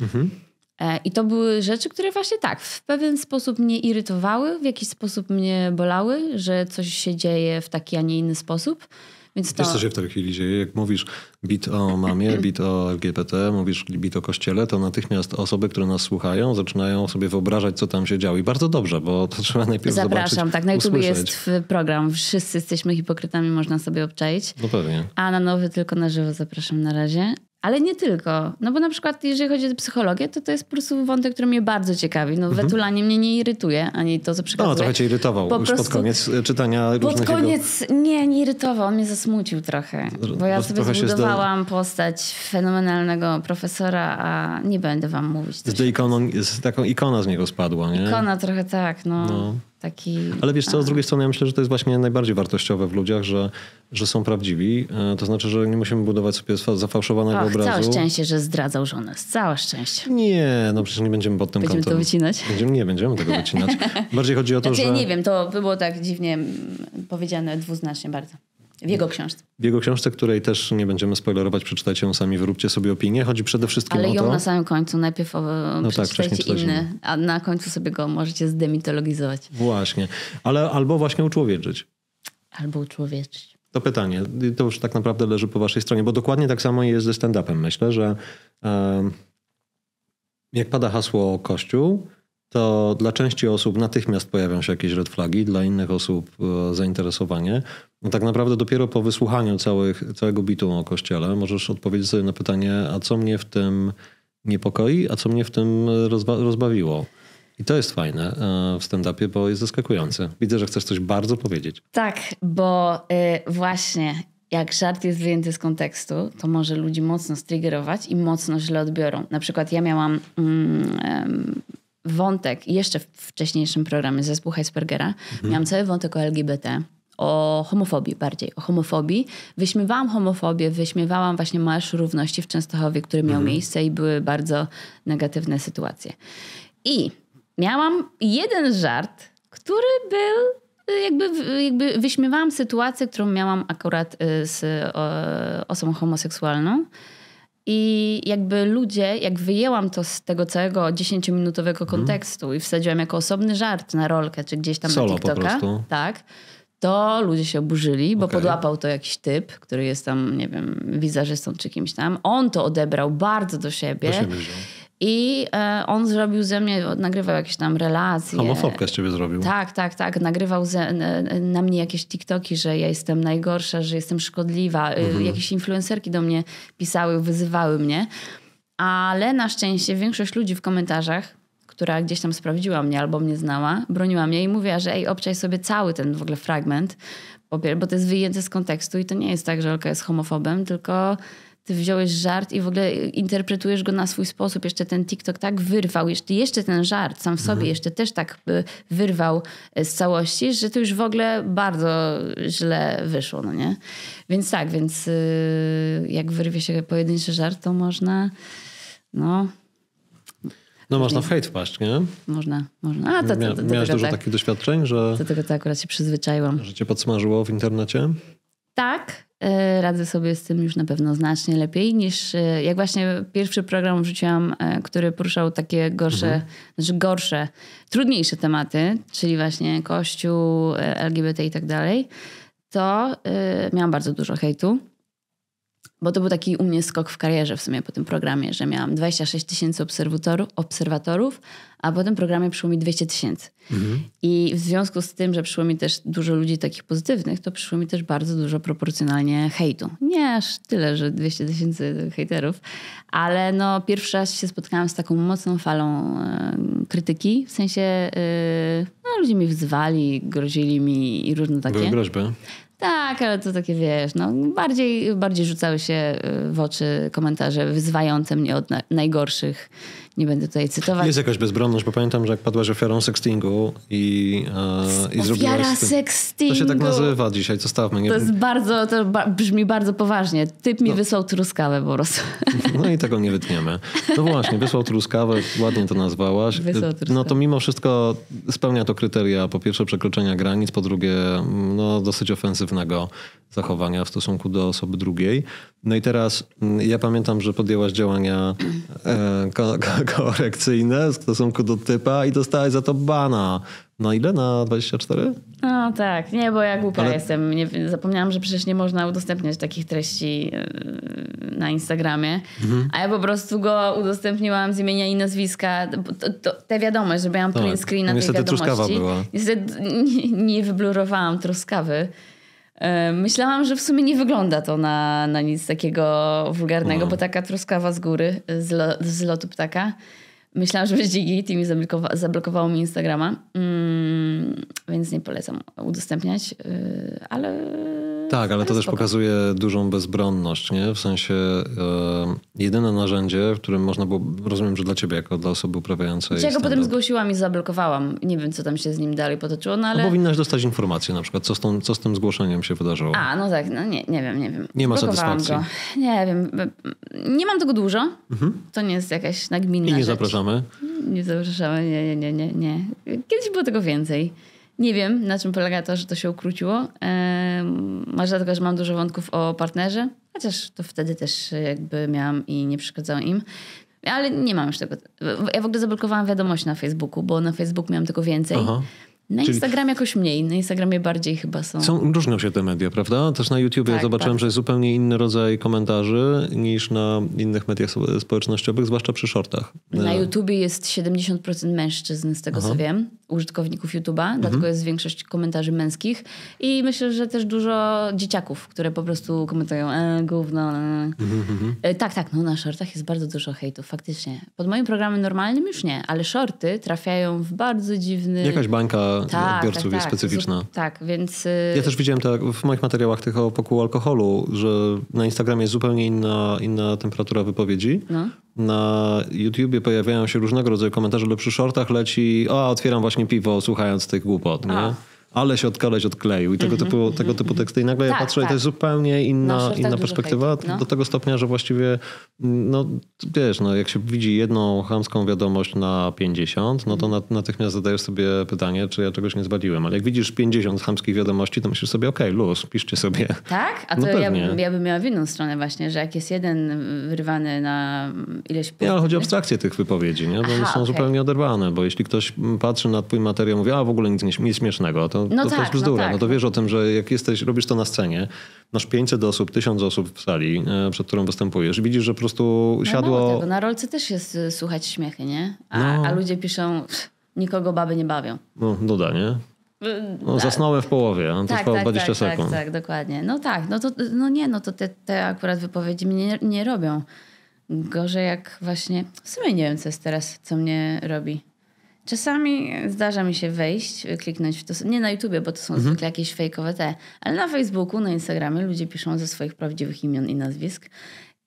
I to były rzeczy, które właśnie tak, w pewien sposób mnie irytowały, w jakiś sposób mnie bolały, że coś się dzieje w taki, a nie inny sposób. Więc to... Wiesz, co się w tej chwili dzieje? Jak mówisz bit o mamie, bit o LGBT, mówisz bit o kościele, to natychmiast osoby, które nas słuchają, zaczynają sobie wyobrażać, co tam się działo. I bardzo dobrze, bo to trzeba najpierw Zapraszam, zobaczyć, tak, na usłyszeć. jest program. Wszyscy jesteśmy hipokrytami, można sobie obczaić. No pewnie. A na nowy tylko na żywo zapraszam na razie. Ale nie tylko. No bo na przykład jeżeli chodzi o psychologię, to to jest po prostu wątek, który mnie bardzo ciekawi. No wetulanie mnie nie irytuje, ani to, co przekazuje. No, trochę cię irytował Po już pod koniec e, czytania Pod różnych jego... koniec nie, nie irytował, on mnie zasmucił trochę. Bo ja sobie się zda- zbudowałam postać fenomenalnego profesora, a nie będę wam mówić. Z ikoną, z taką ikona z niego spadła, nie? Ikona trochę tak, no. No. Taki... Ale wiesz co, z drugiej strony ja myślę, że to jest właśnie najbardziej wartościowe w ludziach, że, że są prawdziwi. E, To znaczy, że nie musimy budować sobie zafałszowanego Och, całe obrazu. szczęście, że zdradzał żonę. Całe szczęście. Nie, no przecież nie będziemy pod tym Będziemy to kątem. wycinać? Będziemy, nie będziemy tego wycinać. Bardziej chodzi o to, Znaczy, że nie wiem, to było tak dziwnie mm, powiedziane dwuznacznie bardzo. W jego książce. w jego książce, której też nie będziemy spoilerować, przeczytajcie ją sami, wyróbcie sobie opinię. Chodzi przede wszystkim Ale o ją to... na samym końcu. Najpierw o, tak, przeczytajcie czytać inny, a na końcu sobie go możecie zdemitologizować. Właśnie. Ale albo właśnie uczłowieczyć. Albo uczłowieczyć. To pytanie, to już tak naprawdę leży po waszej stronie, bo dokładnie tak samo jest ze stand-upem. Myślę, że em, jak pada hasło Kościół, to dla części osób natychmiast pojawią się jakieś red flagi, dla innych osób e, zainteresowanie. No tak naprawdę dopiero po wysłuchaniu całych, całego bitu o Kościele możesz odpowiedzieć sobie na pytanie, a co mnie w tym niepokoi, a co mnie w tym rozba- rozbawiło. I to jest fajne e, w stand-upie, bo jest zaskakujące. Widzę, że chcesz coś bardzo powiedzieć. Tak, bo y, właśnie jak żart jest wyjęty z kontekstu, to może ludzi mocno striggerować i mocno źle odbiorą. Na przykład ja miałam mm, em, wątek jeszcze w wcześniejszym programie zespół Heisbergera. Miałam cały wątek o LGBT. O homofobii bardziej, o homofobii. Wyśmiewałam homofobię, wyśmiewałam właśnie Marsz Równości w Częstochowie, który miał miejsce i były bardzo negatywne sytuacje. I miałam jeden żart, który był y, jakby, jakby wyśmiewałam sytuację, którą miałam akurat y, z osobą homoseksualną. I jakby ludzie, jak wyjęłam to z tego całego 10-minutowego kontekstu i wsadziłam jako osobny żart na rolkę, czy gdzieś tam Solo na po TikToka, prostu. tak, to ludzie się oburzyli, bo Okej. podłapał to jakiś typ, który jest tam, nie wiem, wizerzystą czy kimś tam. On to odebrał bardzo do siebie. Do siebie. I e, on zrobił ze mnie, nagrywał jakieś tam relacje. Homofobkę z ciebie zrobił. Tak, tak, tak. Nagrywał ze, na, na mnie jakieś TikToki, że ja jestem najgorsza, że jestem szkodliwa. Y, Jakieś influencerki do mnie pisały, wyzywały mnie. Ale na szczęście większość ludzi w komentarzach, która gdzieś tam sprawdziła mnie albo mnie znała, broniła mnie i mówiła, że ej, obczaj sobie cały ten w ogóle fragment, bo to jest wyjęte z kontekstu i to nie jest tak, że Olka jest homofobem, tylko ty wziąłeś żart i w ogóle interpretujesz go na swój sposób. Jeszcze ten TikTok tak wyrwał, jeszcze, jeszcze ten żart sam w sobie jeszcze też tak y, wyrwał y, z całości, że to już w ogóle bardzo źle wyszło, no nie? Więc tak, więc y, jak wyrwie się pojedynczy żart, to można, no, No można w hejt wpaść, nie? można, można. A to, to, to, to, miałeś dużo tak, takich doświadczeń, że, do tego to akurat się przyzwyczaiłam. że cię podsmażyło w internecie? Tak, e, radzę sobie z tym już na pewno znacznie lepiej niż e, jak właśnie pierwszy program wrzuciłam, e, który poruszał takie gorsze, znaczy gorsze, trudniejsze tematy, czyli właśnie Kościół, LGBT i tak dalej, to miałam bardzo dużo hejtu. Bo to był taki u mnie skok w karierze w sumie po tym programie, że miałam 26 tysięcy obserwatorów, obserwatorów, a po tym programie przyszło mi 200 tysięcy. I w związku z tym, że przyszło mi też dużo ludzi takich pozytywnych, to przyszło mi też bardzo dużo proporcjonalnie hejtu. Nie aż tyle, że 200 tysięcy hejterów, ale no pierwszy raz się spotkałam z taką mocną falą krytyki, w sensie e, no, ludzie mi wzywali, grozili mi i różne takie. Były groźby. Tak, ale to takie wiesz, no, bardziej, bardziej rzucały się y, w oczy komentarze wyzwające mnie od na, najgorszych. Nie będę tutaj cytować. Jest jakaś bezbronność, bo pamiętam, że jak padłaś ofiarą sextingu i, e, i zrobiłaś... Ofiara sextingu. To się tak nazywa dzisiaj, zostawmy. Nie? To jest bardzo, to ba- brzmi bardzo poważnie. Typ mi wysłał truskawę po prostu. No i tego nie wytniemy. No właśnie, wysłał truskawę, ładnie to nazwałaś. Wysłał truskawę. No to mimo wszystko spełnia to kryteria, po pierwsze przekroczenia granic, po drugie no, dosyć ofensywnego zachowania w stosunku do osoby drugiej. No i teraz mm, ja pamiętam, że podjęłaś działania e, korekcyjne w stosunku do typa i dostałaś za to bana. Na ile? Na 24? No tak, nie, bo ja głupia Ale- jestem. Nie, zapomniałam, że przecież nie można udostępniać takich treści yy, na Instagramie. Mhm. A ja po prostu go udostępniłam z imienia i nazwiska. bo To, to, te wiadomość, że miałam Tak. print screen na tej Niestety wiadomości. truskawa była. Niestety nie, nie wyblurowałam truskawy. Myślałam, że w sumie nie wygląda to na, na nic takiego wulgarnego, bo taka truskawa z góry, z, lo, z lotu ptaka. Myślałam, że będzie git i mi zablokowa- zablokowało mi Instagrama, mm, więc nie polecam udostępniać, yy, ale... Tak, ale to też spoko. pokazuje dużą bezbronność, nie? W sensie e, jedyne narzędzie, w którym można było, rozumiem, że dla ciebie jako dla osoby uprawiającej Ja go potem zgłosiłam i zablokowałam. Nie wiem, co tam się z nim dalej potoczyło, no ale... no powinnaś dostać informację na przykład, co z, tą, co z tym zgłoszeniem się wydarzyło. A, no tak, no nie, nie wiem, nie wiem. Nie ma satysfakcji. Go. Nie wiem. Nie mam tego dużo. To nie jest jakaś nagminna I nie rzecz. zapraszamy. Nie zapraszamy, nie, nie, nie, nie. Kiedyś było tego więcej. Nie wiem, na czym polega to, że to się ukróciło. Ehm, może dlatego, że mam dużo wątków o partnerze, chociaż to wtedy też jakby miałam i nie przeszkadzało im. Ale nie mam już tego. Ja w ogóle zablokowałam wiadomość na Facebooku, bo na Facebooku miałam tego więcej. Aha. Na Czyli- Instagramie jakoś mniej. Na Instagramie bardziej chyba są. Są, różnią się te media, prawda? Też na YouTubie Tak, zobaczyłem, bardzo. że jest zupełnie inny rodzaj komentarzy niż na innych mediach społecznościowych, zwłaszcza przy shortach. Na E, YouTubie jest 70% mężczyzn, z tego co wiem, użytkowników YouTube'a, dlatego jest większość komentarzy męskich. I myślę, że też dużo dzieciaków, które po prostu komentują e, gówno. E. E, tak, tak, no na shortach jest bardzo dużo hejtu, faktycznie. Pod moim programem normalnym już nie, ale shorty trafiają w bardzo dziwny... Jakaś bańka tak, odbiorców tak, jest tak, specyficzna. Tak, więc... y, Ja też widziałem tak w moich materiałach tych o pokół alkoholu, że na Instagramie jest zupełnie inna, inna temperatura wypowiedzi. No. Na YouTubie pojawiają się różnego rodzaju komentarze, ale przy shortach leci, o, otwieram właśnie piwo, słuchając tych głupot, nie? A. ale się odkaleć odkleił i tego, typu, tego typu teksty. I nagle ja Tak, patrzę i tak. to jest zupełnie Na inna, inna perspektywa hejtu, no. do tego stopnia, że właściwie no wiesz, no, jak się widzi jedną chamską wiadomość na 50, no to Mhm. nat- natychmiast zadajesz sobie pytanie, czy ja czegoś nie zwaliłem. Ale jak widzisz 50 chamskich wiadomości, to myślisz sobie, okej, luz, piszcie sobie. Tak? A No to ja, pewnie. bym- ja bym miała w inną stronę właśnie, że jak jest jeden wyrwany na ileś Nie, ale chodzi o abstrakcję tych wypowiedzi, nie? bo one Aha, są okej. zupełnie oderwane, bo jeśli ktoś mm, patrzy na twój materiał i mówi, a w ogóle nic, nie- nic śmiesznego, to, No to, to tak, jest no bzdura. No, tak. to wiesz o tym, że jak jesteś, robisz to na scenie, masz 500 osób, 1000 osób w sali, e, przed którą występujesz i widzisz, że po prostu No siadło... tego, na rolce też jest y, słuchać śmiechy, nie? A, No. a ludzie piszą, "Pff, nikogo baby nie bawią. No, nuda, nie? No, Tak. zasnąłem w połowie, to Tak, trwało tak, 20 tak, sekund. tak, tak, dokładnie. No tak, no to no nie, no to te, te akurat wypowiedzi mnie nie, nie robią. Gorzej jak właśnie, w sumie nie wiem, co jest teraz, co mnie robi. Czasami zdarza mi się wejść, kliknąć w to, nie na YouTubie, bo to są zwykle jakieś fejkowe te, ale na Facebooku, na Instagramie ludzie piszą ze swoich prawdziwych imion i nazwisk.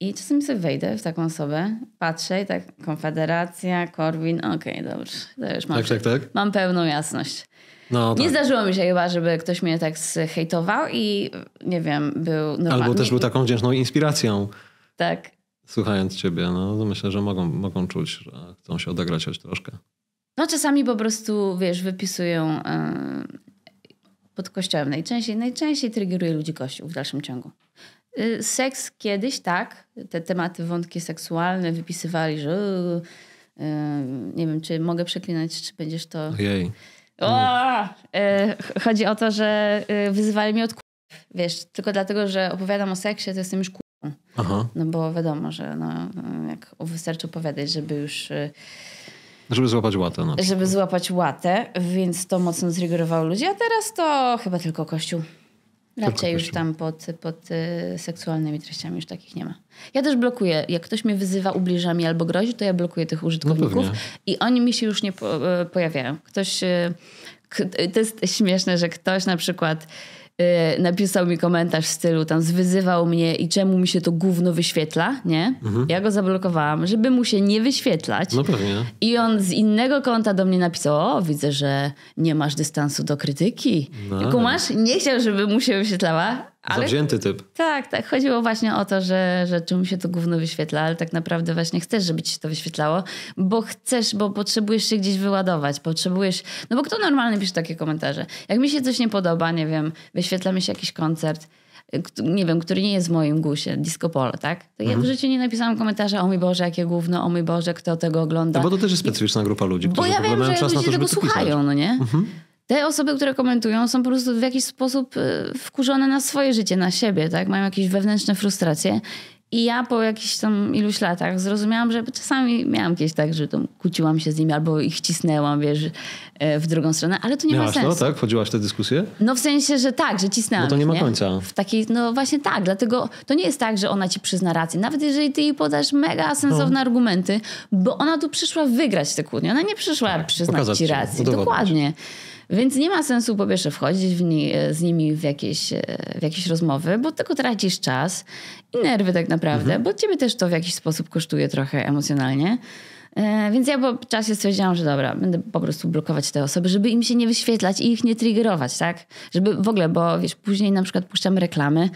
I czasami sobie wejdę w taką osobę, patrzę i tak, Konfederacja, Korwin, okej, dobrze, to już mam, Tak, tak, tak? mam pełną jasność. No, Nie tak. zdarzyło mi się chyba, żeby ktoś mnie tak zhejtował i nie wiem, był normalny. Albo też był taką wdzięczną inspiracją, Tak. słuchając ciebie. No, to myślę, że mogą, mogą czuć, że chcą się odegrać choć troszkę. No czasami po prostu, wiesz, wypisują e, pod kościołem. Najczęściej, najczęściej triggeruje ludzi kościół w dalszym ciągu. Y, Seks kiedyś, tak. Te tematy, wątki seksualne wypisywali, że y, nie wiem, czy mogę przeklinać, czy będziesz to... Ojej. O! Ch- Chodzi o to, że wyzywali mnie od k***ów. Wiesz, tylko dlatego, że opowiadam o seksie, to jestem już k***ą. No bo wiadomo, że no, jak wystarczy opowiadać, żeby już, Żeby złapać łatę. No. żeby złapać łatę, więc to mocno zrigorowało ludzi, a teraz to chyba tylko Kościół. Raczej już Kościół. tam pod, pod y, seksualnymi treściami już takich nie ma. Ja też blokuję. Jak ktoś mnie wyzywa, ubliża mi albo grozi, to ja blokuję tych użytkowników pewnie. i oni mi się już nie po, y, pojawiają. Ktoś... y, To jest śmieszne, że ktoś na przykład napisał mi komentarz w stylu tam zwyzywał mnie i czemu mi się to gówno wyświetla, nie? Ja go zablokowałam, żeby mu się nie wyświetlać. no pewnie. I on z innego konta do mnie napisał, o widzę, że nie masz dystansu do krytyki. No. Kumasz? Nie chciał, żeby mu się wyświetlała, ale Zawzięty typ. tak, tak. Chodziło właśnie o to, że, że czemu się to gówno wyświetla, ale tak naprawdę właśnie chcesz, żeby ci się to wyświetlało, bo chcesz, bo potrzebujesz się gdzieś wyładować, potrzebujesz... No bo kto normalny pisze takie komentarze? Jak mi się coś nie podoba, nie wiem, wyświetla mi się jakiś koncert, nie wiem, który nie jest w moim gusie, disco polo, tak? To ja w życiu nie napisałam komentarza, o mój Boże, jakie gówno, o mój Boże, kto tego ogląda. No bo to też jest specyficzna grupa ludzi, Bo którzy ja w ogóle wiem, że czas na ludzie to, żeby tego to pisać. słuchają, no nie? Mhm. Te osoby, które komentują, są po prostu w jakiś sposób y, wkurzone na swoje życie, na siebie, tak? Mają jakieś wewnętrzne frustracje. I ja po jakichś tam iluś latach zrozumiałam, że czasami miałam kiedyś tak, że tam kłóciłam się z nimi albo ich cisnęłam, wiesz, y, w drugą stronę, ale to nie Miałaś ma to, sensu. tak? Wchodziłaś w tę dyskusję? No w sensie, że tak, że cisnęłam No to nie ma końca. W takiej, no właśnie tak, dlatego to nie jest tak, że ona ci przyzna rację. Nawet jeżeli ty jej podasz mega sensowne No. argumenty, bo ona tu przyszła wygrać tę kłótnię. Ona nie przyszła przyznać Tak, pokazać ci udowodnić. Dokładnie. Więc nie ma sensu po pierwsze wchodzić w ni- z nimi w jakieś, e, w jakieś rozmowy, bo tylko tracisz czas i nerwy tak naprawdę, Mhm. bo ciebie też to w jakiś sposób kosztuje trochę emocjonalnie. E, Więc ja po czasie stwierdziłam, że dobra, będę po prostu blokować te osoby, żeby im się nie wyświetlać i ich nie triggerować, tak? Żeby w ogóle, bo wiesz, później na przykład puszczamy reklamy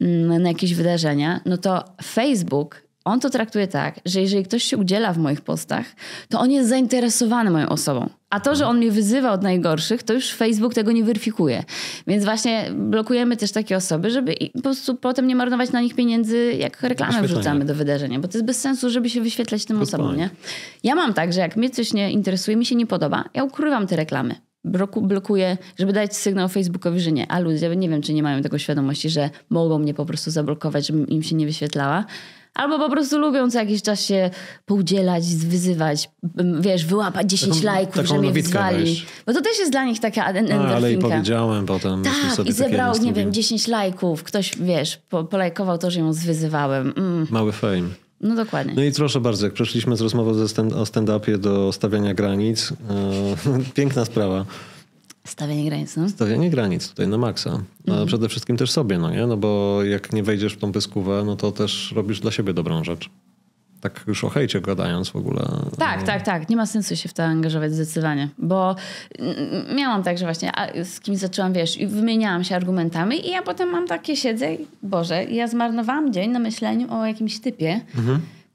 mm, na jakieś wydarzenia, no to Facebook, on to traktuje tak, że jeżeli ktoś się udziela w moich postach, to on jest zainteresowany moją osobą. A to, że on mnie wyzywa od najgorszych, to już Facebook tego nie weryfikuje. Więc właśnie blokujemy też takie osoby, żeby po prostu potem nie marnować na nich pieniędzy, jak reklamę wrzucamy do wydarzenia, bo to jest bez sensu, żeby się wyświetlać tym osobom, nie? Ja mam tak, że jak mnie coś nie interesuje, mi się nie podoba, ja ukrywam te reklamy. Bloku, blokuję, żeby dać sygnał Facebookowi, że nie. A ludzie, nie wiem, czy nie mają tego świadomości, że mogą mnie po prostu zablokować, żebym im się nie wyświetlała. Albo po prostu lubią co jakiś czas się poudzielać, wyzywać, wiesz, wyłapać 10 Taką- lajków, taką że mnie weź. Bo to też jest dla nich taka en- No, ale i endorfinka. powiedziałem potem. Tak, sobie i zebrał, nie wiem, 10 lajków. Ktoś, wiesz, po, polajkował to, że ją zwyzywałem. Mm, Mały fame. no dokładnie. No i proszę bardzo, jak przeszliśmy z rozmowy o stand-upie do stawiania granic, e, piękna sprawa. Stawianie granic, no. Stawianie granic tutaj na maksa. Mhm. Ale przede wszystkim też sobie, no nie? No bo jak nie wejdziesz w tą pyskówę, no to też robisz dla siebie dobrą rzecz. Tak już o hejcie gadając w ogóle. Tak, tak, tak. Nie ma sensu się w to angażować zdecydowanie. Bo mm, miałam tak, że właśnie z kimś zaczęłam, wiesz, i wymieniałam się argumentami i ja potem mam takie siedzę i Boże, ja zmarnowałam dzień na myśleniu o jakimś typie,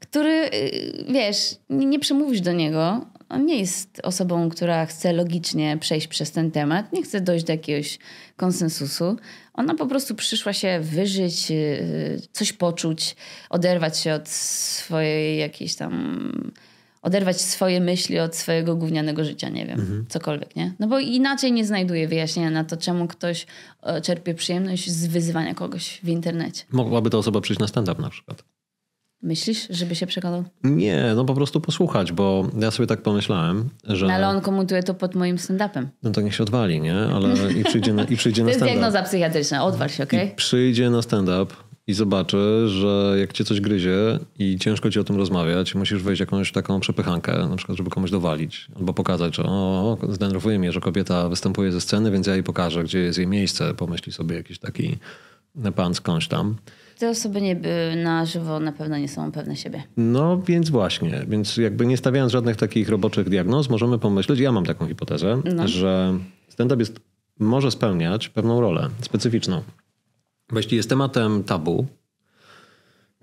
który, y, wiesz, nie przemówisz do niego. On nie jest osobą, która chce logicznie przejść przez ten temat, nie chce dojść do jakiegoś konsensusu. Ona po prostu przyszła się wyżyć, y, coś poczuć, oderwać się od swojej jakiejś tam oderwać swoje myśli od swojego gównianego życia, nie wiem, cokolwiek, nie? No bo inaczej nie znajduję wyjaśnienia na to, czemu ktoś e, czerpie przyjemność z wyzywania kogoś w internecie. Mogłaby ta osoba przyjść na stand-up na przykład. Myślisz, żeby się przekonał? Nie, no po prostu posłuchać, bo ja sobie tak pomyślałem, że... No, ale on komentuje to pod moim stand-upem. No to niech się odwali, nie? Ale i przyjdzie na, i przyjdzie To na jest stand-up. diagnoza psychiatryczna, odwal się, okej? I przyjdzie na stand-up i zobaczy, że jak cię coś gryzie i ciężko ci o tym rozmawiać, musisz wejść jakąś taką przepychankę, na przykład, żeby komuś dowalić. Albo pokazać, że o, zdenerwuje mnie, że kobieta występuje ze sceny, więc ja jej pokażę, gdzie jest jej miejsce. Pomyśli sobie jakiś taki pan skądś tam. Te osoby nie, by na żywo na pewno nie są pewne siebie. No więc właśnie, więc jakby nie stawiając żadnych takich roboczych diagnoz, możemy pomyśleć, ja mam taką hipotezę, No. że stand-up jest, może spełniać pewną rolę specyficzną. Bo jeśli jest tematem tabu,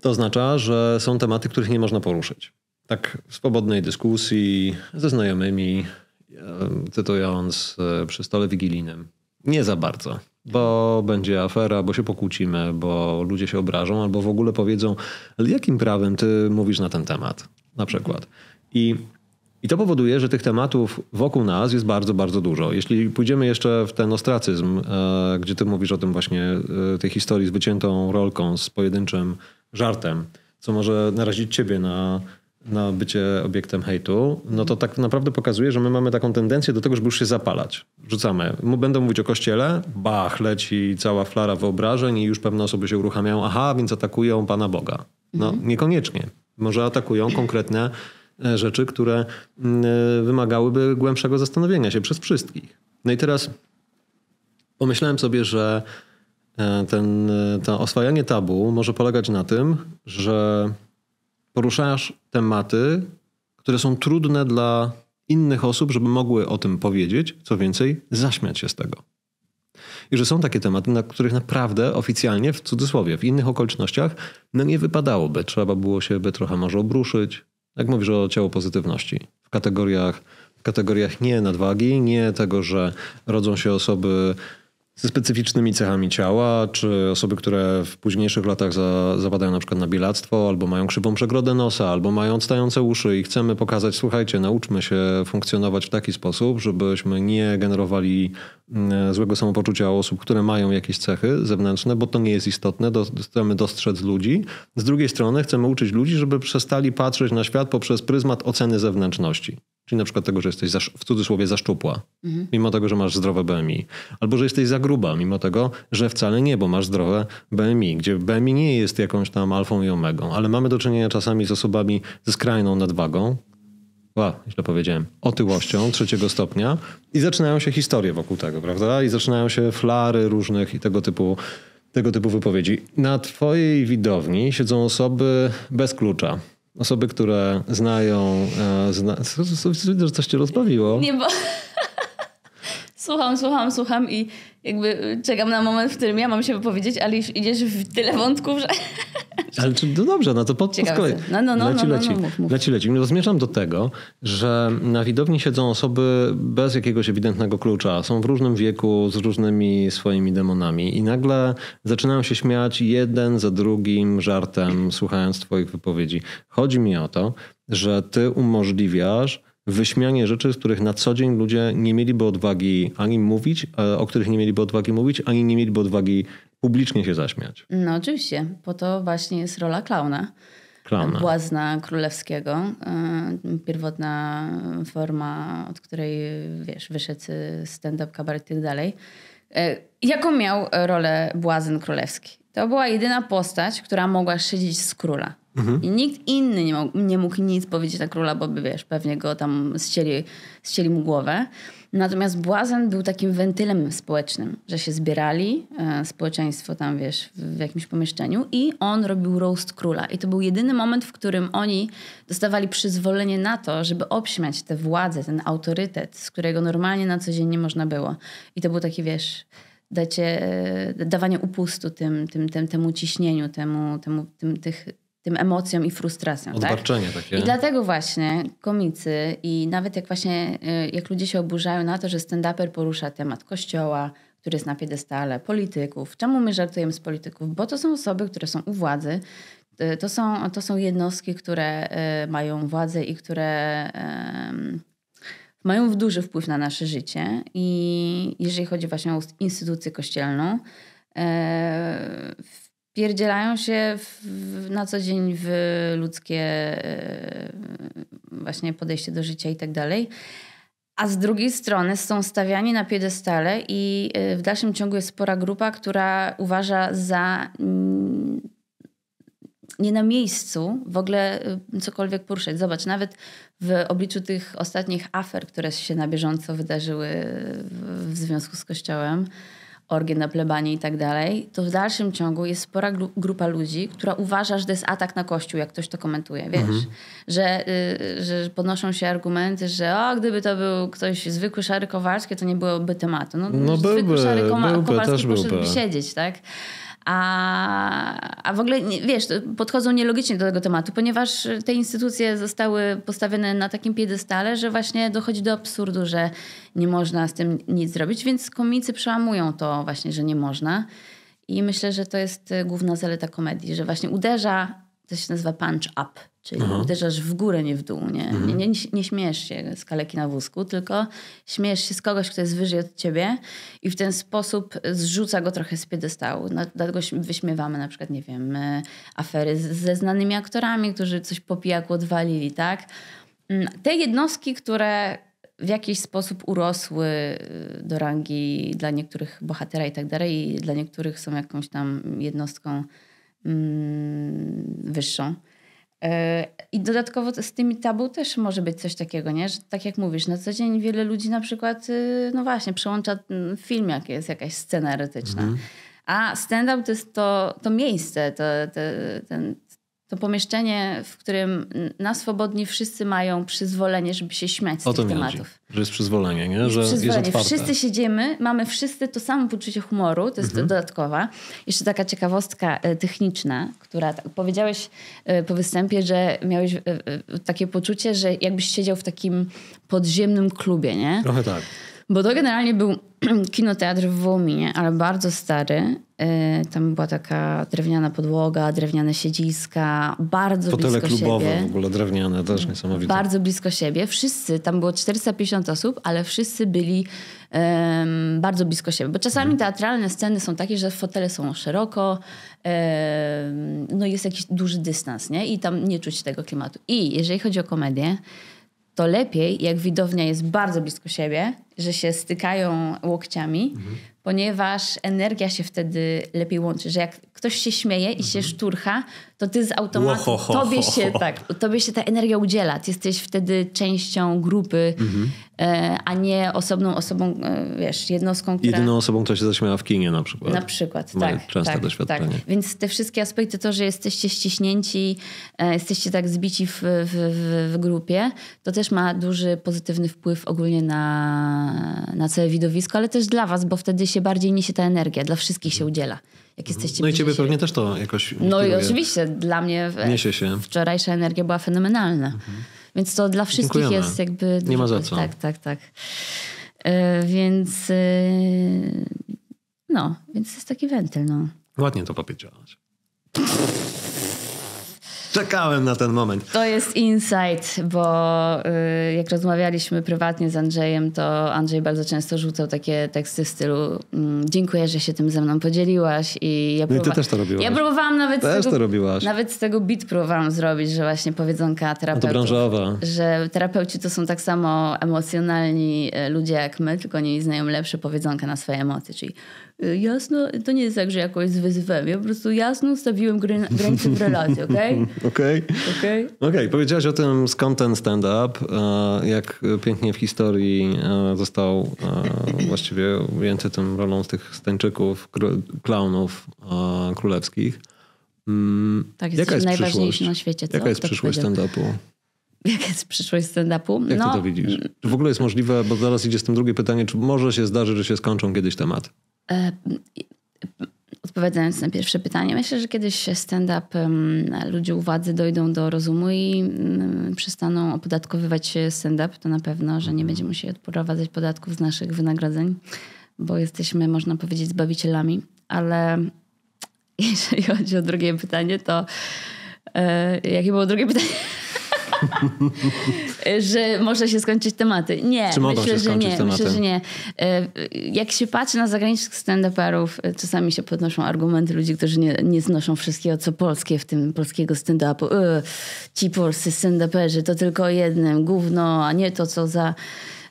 to oznacza, że są tematy, których nie można poruszyć. Tak w swobodnej dyskusji ze znajomymi, cytując e, przy stole wigilijnym. Nie za bardzo, bo będzie afera, bo się pokłócimy, bo ludzie się obrażą, albo w ogóle powiedzą, jakim prawem ty mówisz na ten temat, na przykład. I, I to powoduje, że tych tematów wokół nas jest bardzo, bardzo dużo. Jeśli pójdziemy jeszcze w ten ostracyzm, e, gdzie ty mówisz o tym właśnie, e, tej historii z wyciętą rolką, z pojedynczym żartem, co może narazić ciebie na, na bycie obiektem hejtu, no to tak naprawdę pokazuje, że my mamy taką tendencję do tego, żeby już się zapalać. Rzucamy. Będą mówić o kościele, bach, leci cała flara wyobrażeń i już pewne osoby się uruchamiają, aha, więc atakują Pana Boga. No niekoniecznie. Może atakują konkretne e, rzeczy, które e, wymagałyby głębszego zastanowienia się przez wszystkich. No i teraz pomyślałem sobie, że e, ten, to oswajanie tabu może polegać na tym, że poruszasz tematy, które są trudne dla innych osób, żeby mogły o tym powiedzieć, co więcej, zaśmiać się z tego. I że są takie tematy, na których naprawdę oficjalnie, w cudzysłowie, w innych okolicznościach, no nie wypadałoby. Trzeba było się by trochę może obruszyć. Jak mówisz o ciało pozytywności. W kategoriach, w kategoriach nie nadwagi, nie tego, że rodzą się osoby ze specyficznymi cechami ciała, czy osoby, które w późniejszych latach za, zapadają na przykład na bielactwo, albo mają krzywą przegrodę nosa, albo mają odstające uszy i chcemy pokazać, słuchajcie, nauczmy się funkcjonować w taki sposób, żebyśmy nie generowali mm, złego samopoczucia u osób, które mają jakieś cechy zewnętrzne, bo to nie jest istotne, do, chcemy dostrzec ludzi. Z drugiej strony chcemy uczyć ludzi, żeby przestali patrzeć na świat poprzez pryzmat oceny zewnętrzności. Czyli na przykład tego, że jesteś za, w cudzysłowie za szczupła, mimo tego, że masz zdrowe BMI. Albo że jesteś za gruba, mimo tego, że wcale nie, bo masz zdrowe BMI, gdzie BMI nie jest jakąś tam alfą i omegą, ale mamy do czynienia czasami z osobami ze skrajną nadwagą, Ła, źle powiedziałem, otyłością trzeciego stopnia i zaczynają się historie wokół tego, prawda? I zaczynają się flary różnych i tego typu, tego typu wypowiedzi. Na twojej widowni siedzą osoby bez klucza. Osoby, które znają... E, zna... Widzę, że coś cię rozbawiło. Nie, bo... słucham, słucham, słucham i jakby czekam na moment, w którym ja mam się wypowiedzieć, ale już idziesz w tyle wątków, że... Ale czy, no dobrze, no to po, po Ciekawe kolei. co. No, no, no, leci, no, no, leci, no, mów, mów. leci, leci. No, zmierzam do tego, że na widowni siedzą osoby bez jakiegoś ewidentnego klucza. Są w różnym wieku, z różnymi swoimi demonami i nagle zaczynają się śmiać jeden za drugim żartem, słuchając twoich wypowiedzi. Chodzi mi o to, że ty umożliwiasz wyśmianie rzeczy, z których na co dzień ludzie nie mieliby odwagi ani mówić, e, o których nie mieliby odwagi mówić, ani nie mieliby odwagi publicznie się zaśmiać. No oczywiście, po to właśnie jest rola klauna. Klauna. Błazna królewskiego. y, Pierwotna forma, od której wiesz, wyszedł stand-up, kabaret i tak dalej. Y, Jaką miał rolę błazen królewski? To była jedyna postać, która mogła szydzić z króla. Mhm. I nikt inny nie mógł, nie mógł nic powiedzieć na króla, bo by wiesz, pewnie go tam ścieli, ścieli mu głowę. Natomiast błazen był takim wentylem społecznym, że się zbierali, e, społeczeństwo tam, wiesz, w, w, jakimś pomieszczeniu i on robił roast króla. I to był jedyny moment, w którym oni dostawali przyzwolenie na to, żeby obśmiać tę władzę, ten autorytet, z którego normalnie na co dzień nie można było. I to był taki, wiesz, dacie, e, dawanie upustu tym, tym, tym, temu ciśnieniu, temu, temu, tym, tych tym emocjom i frustracjom. Odbarczenie tak? takie. I dlatego właśnie komicy i nawet jak właśnie, y, jak ludzie się oburzają na to, że stand-uper porusza temat kościoła, który jest na piedestale, polityków. Czemu my żartujemy z polityków? Bo to są osoby, które są u władzy, y, to są, to są jednostki, które y, mają władzę i które mają duży wpływ na nasze życie. I jeżeli chodzi właśnie o instytucję kościelną, wpierdzielają się w, na co dzień w ludzkie e, właśnie podejście do życia i tak dalej. A z drugiej strony są stawiani na piedestale i e, w dalszym ciągu jest spora grupa, która uważa za mm, nie na miejscu w ogóle e, cokolwiek poruszać. Zobacz, nawet w obliczu tych ostatnich afer, które się na bieżąco wydarzyły w, w związku z Kościołem, orgie na plebanii i tak dalej, to w dalszym ciągu jest spora gru grupa ludzi, która uważa, że to jest atak na Kościół, jak ktoś to komentuje, wiesz? Mhm. Że, y, że podnoszą się argumenty, że o, gdyby to był ktoś zwykły szary Kowalski, to nie byłoby tematu. No, no zwykły byłby, szary byłby, Kowalski poszedłby siedzieć, tak? A, a w ogóle, wiesz, podchodzą nielogicznie do tego tematu, ponieważ te instytucje zostały postawione na takim piedestale, że właśnie dochodzi do absurdu, że nie można z tym nic zrobić, więc komicy przełamują to właśnie, że nie można. I myślę, że to jest główna zaleta komedii, że właśnie uderza, to się nazywa punch up, Czyli Aha. uderzasz w górę, nie w dół. Nie? Mhm. Nie, nie, nie śmiesz się z kaleki na wózku, tylko śmiesz się z kogoś, kto jest wyżej od ciebie i w ten sposób zrzuca go trochę z piedestału. Dlatego wyśmiewamy na przykład, nie wiem, e, afery ze znanymi aktorami, którzy coś po pijaku odwalili, tak? Mm, te jednostki, które w jakiś sposób urosły e, do rangi dla niektórych bohatera i tak dalej, i dla niektórych są jakąś tam jednostką mm, wyższą I dodatkowo z tymi tabu też może być coś takiego, nie? że tak jak mówisz, na co dzień wiele ludzi na przykład, y, no właśnie, przełącza film, jak jest jakaś scena erotyczna. Mhm. A stand-up to jest to, to miejsce, to, to, ten, to pomieszczenie, w którym na swobodnie wszyscy mają przyzwolenie, żeby się śmiać z o tych tematów. Chodzi, że jest przyzwolenie, nie? że jest, jest otwarte. Wszyscy siedzimy, mamy wszyscy to samo poczucie humoru, to jest mhm. dodatkowa. Jeszcze taka ciekawostka e, techniczna, która powiedziałeś e, po występie, że miałeś e, takie poczucie, że jakbyś siedział w takim podziemnym klubie, nie? Trochę tak. Bo to generalnie był kinoteatr w Wołominie, ale bardzo stary. E, tam była taka drewniana podłoga, drewniane siedziska, bardzo Fotele blisko klubowe siebie. w ogóle drewniane, też niesamowite. Bardzo blisko siebie. Wszyscy, tam było 450 osób, ale wszyscy byli um, bardzo blisko siebie. Bo czasami hmm. teatralne sceny są takie, że fotele są szeroko, um, no jest jakiś duży dystans, nie? I tam nie czuć tego klimatu. I jeżeli chodzi o komedię, to lepiej, jak widownia jest bardzo blisko siebie, że się stykają łokciami, mhm. ponieważ energia się wtedy lepiej łączy, że jak ktoś się śmieje i się mhm. szturcha, to ty z automatu, tobie się, tak, tobie się ta energia udziela. Ty jesteś wtedy częścią grupy, mhm. e, a nie osobną osobą, e, wiesz, jednostką, która... Jedyną osobą, która się zaśmiała w kinie na przykład. Na przykład, tak. Częste tak, doświadczenie. Tak. Więc te wszystkie aspekty, to, że jesteście ściśnięci, e, jesteście tak zbici w, w, w, w grupie, to też ma duży pozytywny wpływ ogólnie na, na całe widowisko, ale też dla was, bo wtedy się bardziej niesie ta energia, dla wszystkich się udziela jak jesteście No i ciebie pewnie też to jakoś No i oczywiście, dla mnie Niesie się. wczorajsza energia była fenomenalna. Mhm. Więc to dla wszystkich Dziękujemy. jest jakby... Nie ma za co. Tak, tak, tak. Yy, więc yy, no, więc jest taki wentyl, no. Ładnie to powiedziałaś. Czekałem na ten moment. To jest insight, bo y, jak rozmawialiśmy prywatnie z Andrzejem, to Andrzej bardzo często rzucał takie teksty w stylu mm, dziękuję, że się tym ze mną podzieliłaś. I ja no i ty też to robiłaś. Ja próbowałam nawet też z tego, to robiłaś. Nawet z tego bit próbowałam zrobić, że właśnie powiedzonka terapeutów. No to branżowa. Że terapeuci to są tak samo emocjonalni e, ludzie jak my, tylko oni znają lepsze powiedzonka na swoje emocje, czyli Y, Jasno, to nie jest tak, że jakoś wyzywałem. Ja po prostu jasno ustawiłem grani- granice w relacji, okej? Okej. Okej? Powiedziałeś o tym skąd ten stand-up, jak pięknie w historii został właściwie ujęty tym rolą z tych stańczyków, klaunów królewskich. Mm, Tak, Jaka jesteśmy jest najważniejsi przyszłość? na świecie, co? Jaka jest Kto przyszłość stand-upu? Jaka jest przyszłość stand-upu? Jak no, ty to widzisz? Czy w ogóle jest możliwe, bo zaraz idzie z tym drugie pytanie, czy może się zdarzyć, że się skończą kiedyś tematy? Odpowiadając na pierwsze pytanie, myślę, że kiedyś stand-up, ludzie u władzy dojdą do rozumu i przestaną opodatkowywać stand-up. To na pewno, że nie będziemy musieli odprowadzać podatków z naszych wynagrodzeń, bo jesteśmy, można powiedzieć, zbawicielami. Ale jeżeli chodzi o drugie pytanie, to e, jakie było drugie pytanie? że może się skończyć tematy. Nie, Czy mogą myślę, się że nie. tematy? Myślę, że nie. E, Jak się patrzy na zagranicznych stand-uperów, czasami się podnoszą argumenty ludzi, którzy nie, nie znoszą wszystkiego, co polskie, w tym polskiego stand-upu. E, Ci polscy stand-uperzy to tylko jednym, gówno, a nie to, co za...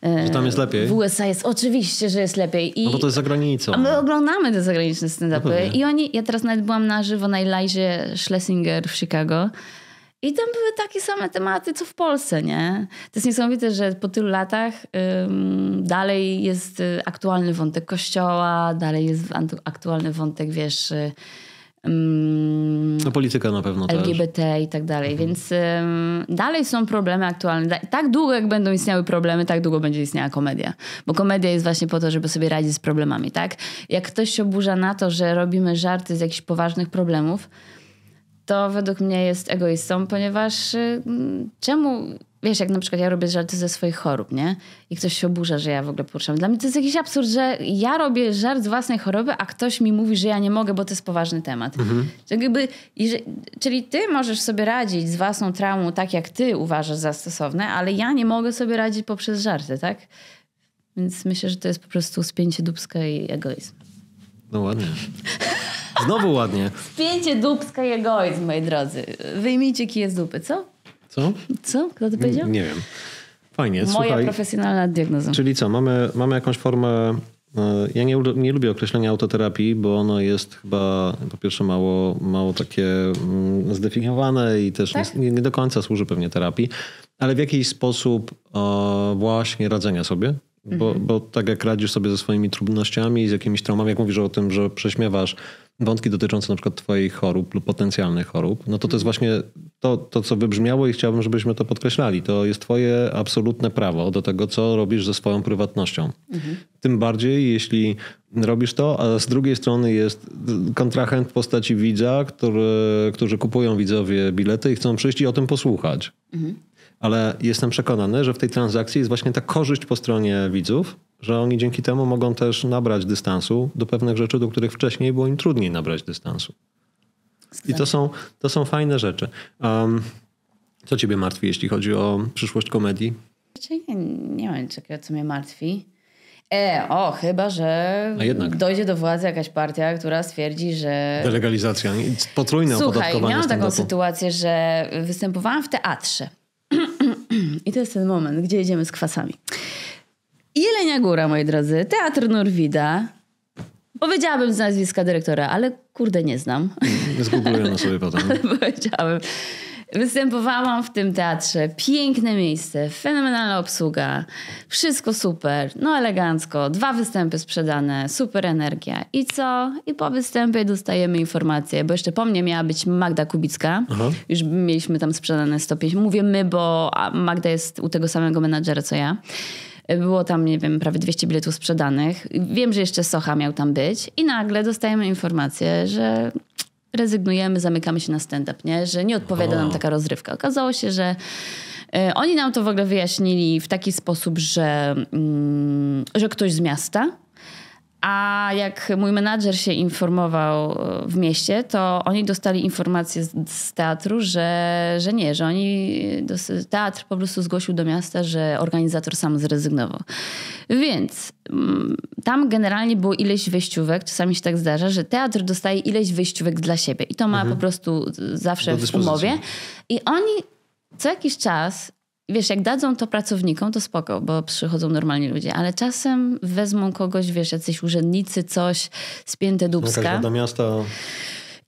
e, Że tam jest lepiej? W USA jest oczywiście, że jest lepiej. I No bo to jest za granicą. a my oglądamy te zagraniczne No stand-upy pewnie. i oni, ja teraz nawet byłam na żywo na Elizie Schlesinger w Chicago i tam były takie same tematy, co w Polsce, nie? To jest niesamowite, że po tylu latach ym, dalej jest y, aktualny wątek kościoła, dalej jest aktualny wątek, wiesz... Y, ym, No polityka na pewno też. LGBT i tak dalej, więc ym, dalej są problemy aktualne. Tak długo, jak będą istniały problemy, tak długo będzie istniała komedia. Bo komedia jest właśnie po to, żeby sobie radzić z problemami, tak? Jak ktoś się oburza na to, że robimy żarty z jakichś poważnych problemów, to według mnie jest egoistą, ponieważ y, mm, czemu... Wiesz, jak na przykład ja robię żarty ze swoich chorób, nie? I ktoś się oburza, że ja w ogóle poruszam. Dla mnie to jest jakiś absurd, że ja robię żart z własnej choroby, a ktoś mi mówi, że ja nie mogę, bo to jest poważny temat. Czyli, jakby, czyli ty możesz sobie radzić z własną traumą tak, jak ty uważasz za stosowne, ale ja nie mogę sobie radzić poprzez żarty, tak? Więc myślę, że to jest po prostu spięcie dubska i egoizm. No ładnie. Znowu ładnie. Spięcie dubska i egoizm, moi drodzy. Wyjmijcie kije z dupy, co? Co? Co? Kto to powiedział? Nie wiem. Fajnie, Moja słuchaj. profesjonalna diagnoza. Czyli co, mamy, mamy jakąś formę. e, Ja nie, nie lubię określenia autoterapii, bo ono jest chyba po pierwsze mało, mało takie mm, zdefiniowane i też Tak? nie, nie do końca służy pewnie terapii, ale w jakiś sposób e, właśnie radzenia sobie. Bo, Mhm. bo tak jak radzisz sobie ze swoimi trudnościami, z jakimiś traumami, jak mówisz o tym, że prześmiewasz wątki dotyczące na przykład twoich chorób lub potencjalnych chorób, no to to jest właśnie to, to, co wybrzmiało i chciałbym, żebyśmy to podkreślali. To jest twoje absolutne prawo do tego, co robisz ze swoją prywatnością. Tym bardziej, jeśli robisz to, a z drugiej strony jest kontrahent w postaci widza, który, którzy kupują widzowie bilety i chcą przyjść i o tym posłuchać. Ale jestem przekonany, że w tej transakcji jest właśnie ta korzyść po stronie widzów, że oni dzięki temu mogą też nabrać dystansu do pewnych rzeczy, do których wcześniej było im trudniej nabrać dystansu. I to są, to są fajne rzeczy. Um, co ciebie martwi, jeśli chodzi o przyszłość komedii? Raczej nie, nie mam czegoś, co mnie martwi. E, o, chyba, że dojdzie do władzy jakaś partia, która stwierdzi, że... Delegalizacja, potrójne Słuchaj, opodatkowanie miałam taką sytuację, że występowałam w teatrze. I to jest ten moment, gdzie jedziemy z kwasami. Jelenia Góra, moi drodzy, Teatr Norwida. Powiedziałabym z nazwiska dyrektora, ale kurde nie znam. Zgoogluję na sobie potem. Powiedziałabym. Występowałam w tym teatrze. Piękne miejsce, fenomenalna obsługa. Wszystko super, no elegancko. Dwa występy sprzedane, super energia. I co? I po występie dostajemy informację, bo jeszcze po mnie miała być Magda Kubicka. Aha. Już mieliśmy tam sprzedane 150. Mówię my, bo Magda jest u tego samego menadżera co ja. Było tam, nie wiem, prawie 200 biletów sprzedanych. Wiem, że jeszcze Socha miał tam być. I nagle dostajemy informację, że rezygnujemy, zamykamy się na stand-up, nie? że nie odpowiada nam taka rozrywka. Okazało się, że e, oni nam to w ogóle wyjaśnili w taki sposób, że, mm, że ktoś z miasta, a jak mój menadżer się informował e, w mieście, to oni dostali informację z, z teatru, że, że nie, że oni, teatr po prostu zgłosił do miasta, że organizator sam zrezygnował. Więc mm, tam generalnie było ileś wyjściówek, czasami się tak zdarza, że teatr dostaje ileś wyjściówek dla siebie i to ma po prostu zawsze Do w dyspozycji. umowie. I oni co jakiś czas wiesz, jak dadzą to pracownikom, to spoko, bo przychodzą normalni ludzie, ale czasem wezmą kogoś, wiesz, jacyś urzędnicy, coś, spięte dubska. Jakaś Rada Miasta...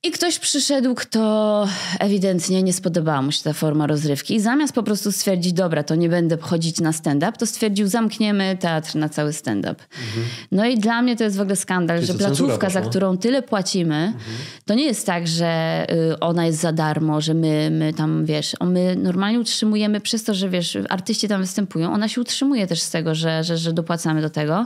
I ktoś przyszedł, kto ewidentnie nie spodobała mu się ta forma rozrywki. I zamiast po prostu stwierdzić, dobra, to nie będę chodzić na stand-up, to stwierdził, zamkniemy teatr na cały stand-up. Mhm. No i dla mnie to jest w ogóle skandal, Czyli że placówka, za którą tyle płacimy, mhm. to nie jest tak, że y, ona jest za darmo, że my, my tam, wiesz, my normalnie utrzymujemy przez to, że wiesz, artyści tam występują, ona się utrzymuje też z tego, że, że, że dopłacamy do tego.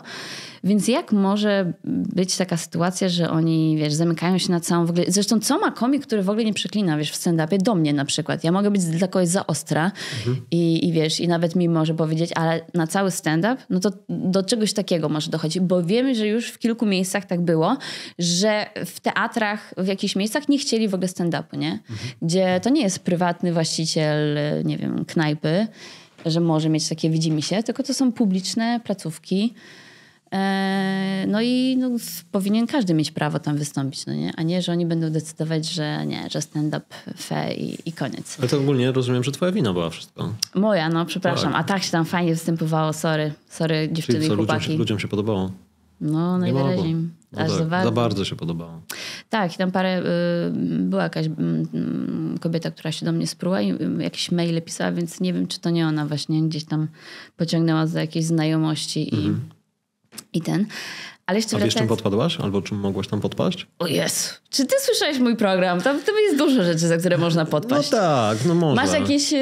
Więc jak może być taka sytuacja, że oni, wiesz, zamykają się na całą w ogóle... Zresztą co ma komik, który w ogóle nie przeklina, wiesz, w stand-upie? Do mnie na przykład. Ja mogę być dla kogoś za ostra mhm. i, i wiesz, i nawet mi może powiedzieć, ale na cały stand-up, no to do czegoś takiego może dochodzić. Bo wiemy, że już w kilku miejscach tak było, że w teatrach, w jakichś miejscach nie chcieli w ogóle stand-upu, nie? Mhm. Gdzie to nie jest prywatny właściciel, nie wiem, knajpy, że może mieć takie widzimy się, tylko to są publiczne placówki, no i no, powinien każdy mieć prawo tam wystąpić, no nie? a nie, że oni będą decydować, że nie, że stand-up fe i, i koniec. Ale to ogólnie rozumiem, że twoja wina była wszystko. Moja, no przepraszam. Tak. A tak się tam fajnie występowało, sorry. Sorry dziewczyny Czyli co, i chłopaki. Ludziom się, ludziom się podobało? No najwyraźniej. No tak, za, bardzo. za, bardzo się podobało. Tak, i tam parę, y, była jakaś y, kobieta, która się do mnie spruła i y, jakieś maile pisała, więc nie wiem, czy to nie ona właśnie gdzieś tam pociągnęła za jakieś znajomości i mhm i ten. Ale jeszcze A wiesz, czym podpadłaś? Albo czym mogłaś tam podpaść? O jest. Czy ty słyszałeś mój program? Tam, tam jest dużo rzeczy, za które można podpaść. No tak, no można. Masz jakieś yy,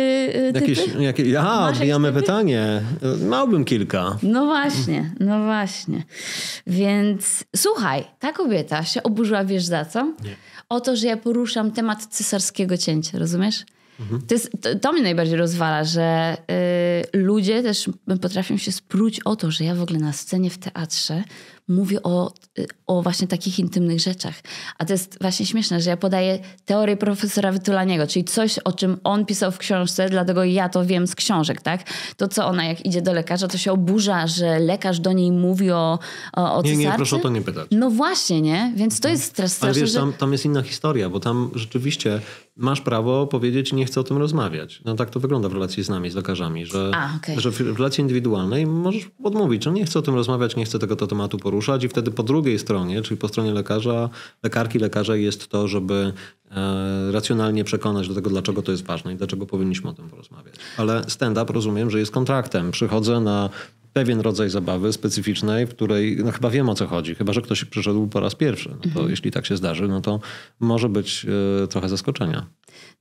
typy? Jakieś, jakie, ja, odbijamy pytanie. Małbym kilka. No właśnie, no właśnie. Więc słuchaj, ta kobieta się oburzyła, wiesz za co? Nie. O to, że ja poruszam temat cesarskiego cięcia, rozumiesz? Mhm. To, jest, to, to, mnie najbardziej rozwala, że y, ludzie też potrafią się spróć o to, że ja w ogóle na scenie w teatrze mówię o, o właśnie takich intymnych rzeczach. A to jest właśnie śmieszne, że ja podaję teorię profesora Wytulaniego, czyli coś, o czym on pisał w książce, dlatego ja to wiem z książek, tak? To, co ona jak idzie do lekarza, to się oburza, że lekarz do niej mówi o, o, o Nie, nie, proszę o to nie pytać. No właśnie, nie? Więc to jest straszne. Ale wiesz, tam, tam jest inna historia, bo tam rzeczywiście masz prawo powiedzieć, nie chcę o tym rozmawiać. No tak to wygląda w relacji z nami, z lekarzami, że, A, okay. że w relacji indywidualnej możesz odmówić, że nie chcę o tym rozmawiać, nie chcę tego tematu poruszać i wtedy po drugiej stronie, czyli po stronie lekarza, lekarki, lekarza jest to, żeby e, racjonalnie przekonać do tego, dlaczego to jest ważne i dlaczego powinniśmy o tym porozmawiać. Ale stand-up rozumiem, że jest kontraktem. Przychodzę na pewien rodzaj zabawy specyficznej, w której no chyba wiem o co chodzi, chyba że ktoś przyszedł po raz pierwszy. No to mhm. jeśli tak się zdarzy, no to może być y, trochę zaskoczenia.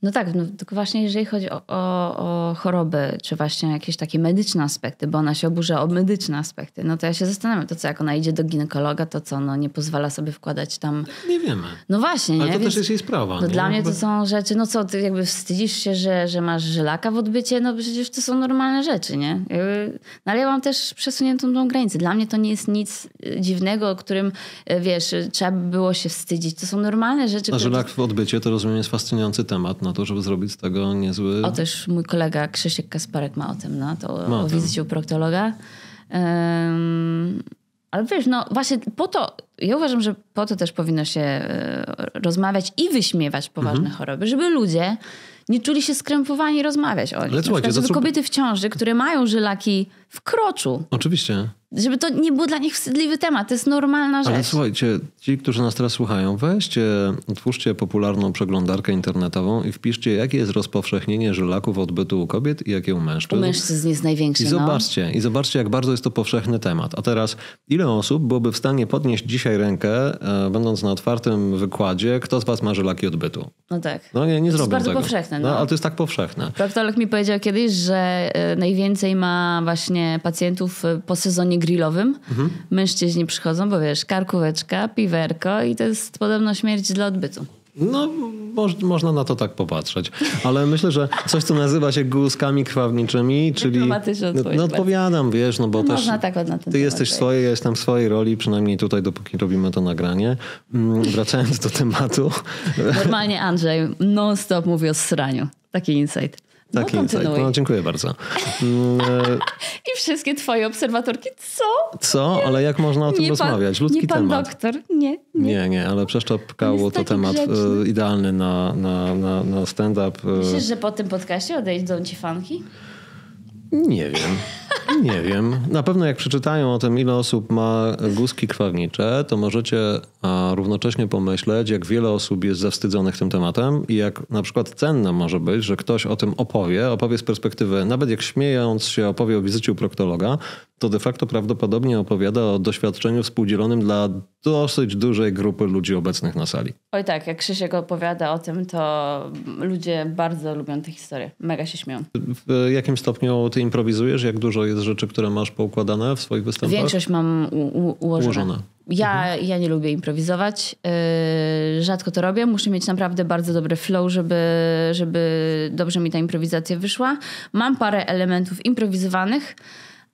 No tak, no, tylko właśnie jeżeli chodzi o, o, o, choroby, czy właśnie jakieś takie medyczne aspekty, bo ona się oburza o medyczne aspekty, no to ja się zastanawiam, to co, jak ona idzie do ginekologa, to co, no nie pozwala sobie wkładać tam... Nie wiemy. No właśnie, Ale nie? to Więc, też jest jej sprawa. No dla mnie to są rzeczy, no co, ty jakby wstydzisz się, że, że masz żylaka w odbycie, no przecież to są normalne rzeczy, nie? No ale ja mam też przesuniętą tą granicę. Dla mnie to nie jest nic y, dziwnego, o którym, y, wiesz, trzeba by było się wstydzić. To są normalne rzeczy. A żylak w odbycie to rozumiem jest fascynujący temat na to, żeby zrobić z tego niezły... O, też mój kolega Krzysiek Kasparek ma o tym, no, to ma o, wizycie u proktologa. Um, ale wiesz, no właśnie po to, ja uważam, że po to też powinno się e, rozmawiać i wyśmiewać poważne mhm. choroby, żeby ludzie nie czuli się skrępowani rozmawiać o nich. Ale słuchajcie, żeby kobiety w ciąży, które mają żylaki w kroczu. Oczywiście. Żeby to nie był dla nich wstydliwy temat. To jest normalna rzecz. Ale słuchajcie, ci, którzy nas teraz słuchają, weźcie, otwórzcie popularną przeglądarkę internetową i wpiszcie, jakie jest rozpowszechnienie żylaków odbytu u kobiet i jakie u mężczyzn. U mężczyzn jest największy. I no. zobaczcie, i zobaczcie, jak bardzo jest to powszechny temat. A teraz, ile osób byłoby w stanie podnieść dzisiaj rękę, e, będąc na otwartym wykładzie, kto z was ma żylaki odbytu? No tak. No nie, nie to tego. To jest bardzo powszechne. No. no. ale to jest tak powszechne. Proktolog mi powiedział kiedyś, że e, najwięcej ma właśnie pacjentów e, po sezonie grillowym. Mhm. Mężczyźni przychodzą, bo wiesz, karkóweczka, piwerko i to jest podobno śmierć dla odbytu. No, moż, można na to tak popatrzeć. Ale myślę, że coś, co nazywa się głuskami krwawniczymi, czyli... No, no odpowiadam, wiesz, no bo no też... Można tak na ten Ty jesteś w swojej, ja jestem w swojej roli, przynajmniej tutaj, dopóki robimy to nagranie. Mm, wracając do tematu. Normalnie Andrzej non-stop mówi o sraniu. Taki insight. No, Taki insight. No, dziękuję bardzo. Mm, I wszystkie twoje obserwatorki, co? Co? Ale jak można o tym nie rozmawiać? Ludzki nie pan temat. doktor, nie. Nie, nie, nie ale przeszczepkało to temat e, grzeczny. idealny na, na, na, na stand-up. E. Myślisz, że po tym podcaście odejdą ci fanki? Nie wiem. Nie wiem. Na pewno jak przeczytają o tym, ile osób ma guzki krwawnicze, to możecie a, równocześnie pomyśleć, jak wiele osób jest zawstydzonych tym tematem i jak na przykład cenne może być, że ktoś o tym opowie, opowie z perspektywy, nawet jak śmiejąc się opowie o wizycie u proktologa, to de facto prawdopodobnie opowiada o doświadczeniu współdzielonym dla dosyć dużej grupy ludzi obecnych na sali. Oj tak, jak Krzysiek opowiada o tym, to ludzie bardzo lubią tę historię. Mega się śmieją. W jakim stopniu ty improwizujesz? Jak dużo jest rzeczy, które masz poukładane w swoich występach? Większość mam ułożone. Ułożone. Ja, ja nie lubię improwizować. Yy, rzadko to robię. Muszę mieć naprawdę bardzo dobry flow, żeby, żeby dobrze mi ta improwizacja wyszła. Mam parę elementów improwizowanych,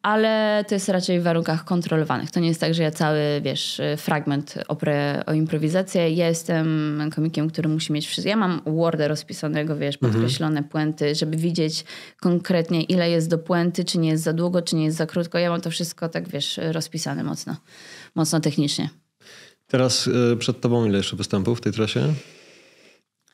ale to jest raczej w warunkach kontrolowanych. To nie jest tak, że ja cały, wiesz, fragment oprę o improwizację. Ja jestem komikiem, który musi mieć wszystko. Ja mam Worda rozpisanego, wiesz, podkreślone puenty, żeby widzieć konkretnie ile jest do puenty, czy nie jest za długo, czy nie jest za krótko. Ja mam to wszystko tak, wiesz, rozpisane mocno, mocno technicznie. Teraz y, przed tobą ile jeszcze występów w tej trasie?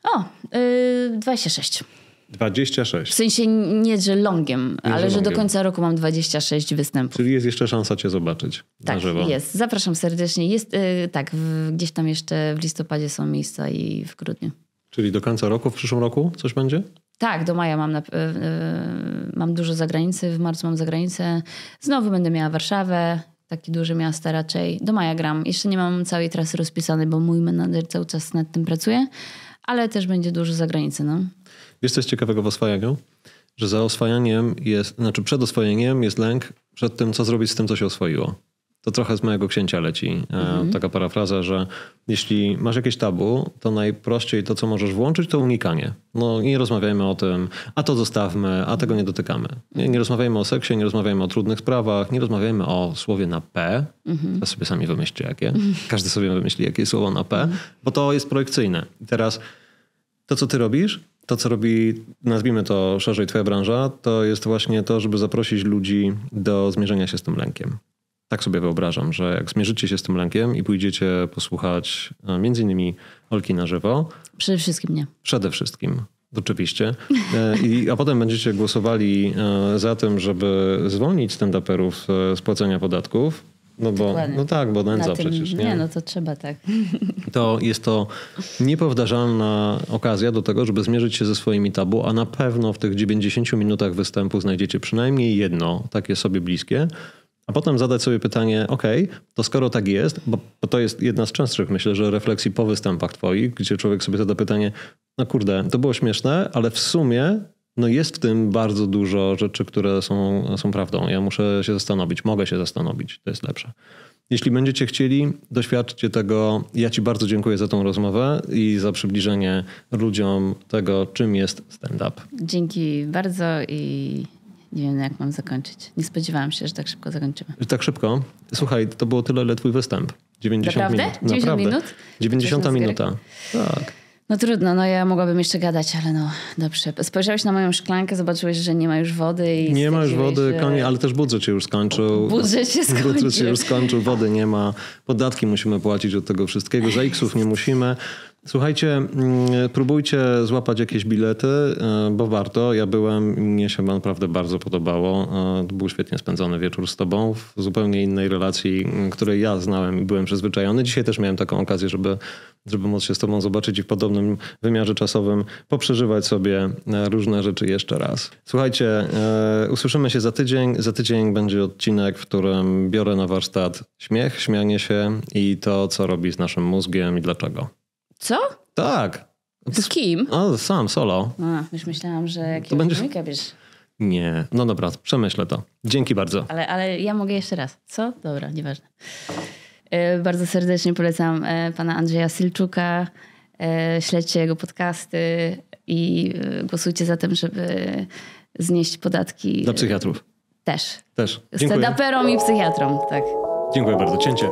O, yy, 26. 26. W sensie nie, że longiem, Nie, ale że że do końca roku mam 26 występów. Czyli jest jeszcze szansa cię zobaczyć na Tak, żywo. jest. Zapraszam serdecznie. Jest, yy, tak, w, gdzieś tam jeszcze w listopadzie są miejsca i w grudniu. Czyli do końca roku, w przyszłym roku coś będzie? Tak, do maja mam, na, yy, mam dużo zagranicy, w marcu mam zagranicę. Znowu będę miała Warszawę, takie duże miasta raczej. Do maja gram. Jeszcze nie mam całej trasy rozpisanej, bo mój menadżer cały czas nad tym pracuje, ale też będzie dużo zagranicy, no. Wiesz coś ciekawego w oswajaniu? Że za oswajaniem jest, znaczy przed oswojeniem jest lęk przed tym, co zrobić z tym, co się oswoiło. To trochę z mojego księcia leci e, taka parafraza, że jeśli masz jakieś tabu, to najprościej to, co możesz włączyć, to unikanie. No nie rozmawiajmy o tym, a to zostawmy, a tego nie dotykamy. Nie, nie rozmawiajmy o seksie, nie rozmawiajmy o trudnych sprawach, nie rozmawiajmy o słowie na P. To sobie sami wymyślcie jakie. Każdy sobie wymyśli, jakie jest słowo na P, bo to jest projekcyjne. I teraz to, co ty robisz, to, co robi, nazwijmy to szerzej twoja branża, to jest właśnie to, żeby zaprosić ludzi do zmierzenia się z tym lękiem. Tak sobie wyobrażam, że jak zmierzycie się z tym lękiem i pójdziecie posłuchać e, między innymi Olki na żywo, Przede wszystkim nie. przede wszystkim, oczywiście, e, i, a potem będziecie głosowali e, za tym, żeby zwolnić stand-uperów z płacenia podatków, no bo, Dokładnie. no tak, bo nędza tym- przecież, nie, no to trzeba tak. to jest to niepowtarzalna okazja do tego, żeby zmierzyć się ze swoimi tabu, a na pewno w tych 90 minutach występu znajdziecie przynajmniej jedno takie sobie bliskie, a potem zadać sobie pytanie, ok, to skoro tak jest, bo, bo to jest jedna z częstszych, myślę, że refleksji po występach twoich, gdzie człowiek sobie zada pytanie, no kurde, to było śmieszne, ale w sumie no jest w tym bardzo dużo rzeczy, które są, są prawdą. Ja muszę się zastanowić, mogę się zastanowić, to jest lepsze. Jeśli będziecie chcieli, doświadczcie tego. Ja Ci bardzo dziękuję za tą rozmowę i za przybliżenie ludziom tego, czym jest stand-up. Dzięki bardzo i nie wiem jak mam zakończyć. Nie spodziewałam się, że tak szybko zakończymy. Tak szybko. Słuchaj, to było tyle, ile Twój występ. 90 Naprawdę? minut. 90 minut? 90 Coś na minuta. Tak. No trudno, no ja mogłabym jeszcze gadać, ale no dobrze. Spojrzałeś na moją szklankę, zobaczyłeś, że nie ma już wody i Nie ma już wody, koniec, ale też budżet się już skończył. Budżet się Budżet się skończył. już skończył, wody nie ma, podatki musimy płacić od tego wszystkiego, za X-ów nie musimy. Słuchajcie, mm, próbujcie złapać jakieś bilety, e, bo warto. Ja byłem, mnie się naprawdę bardzo podobało. E, To był świetnie spędzony wieczór z tobą w zupełnie innej relacji, której ja znałem i byłem przyzwyczajony. Dzisiaj też miałem taką okazję, żeby, żeby móc się z tobą zobaczyć i w podobnym wymiarze czasowym poprzeżywać sobie e, różne rzeczy jeszcze raz. Słuchajcie, usłyszymy się za tydzień. Za tydzień będzie odcinek, w którym biorę na warsztat śmiech, śmianie się i to, co robi z naszym mózgiem i dlaczego. Co? Tak. Z kim? O, sam, solo. A, już myślałam, że jakiegoś będzie- komika bierz. Nie. No dobra, przemyślę to. Dzięki bardzo. Ale, ale ja mogę jeszcze raz. Co? Dobra, nieważne. E, Bardzo serdecznie polecam e, pana Andrzeja Sylczuka. E, Śledźcie jego podcasty i głosujcie za tym, żeby znieść podatki. Dla psychiatrów. Też. Też. Dziękuję. Stand-uperom i psychiatrom, tak. Dziękuję bardzo. Cięcie.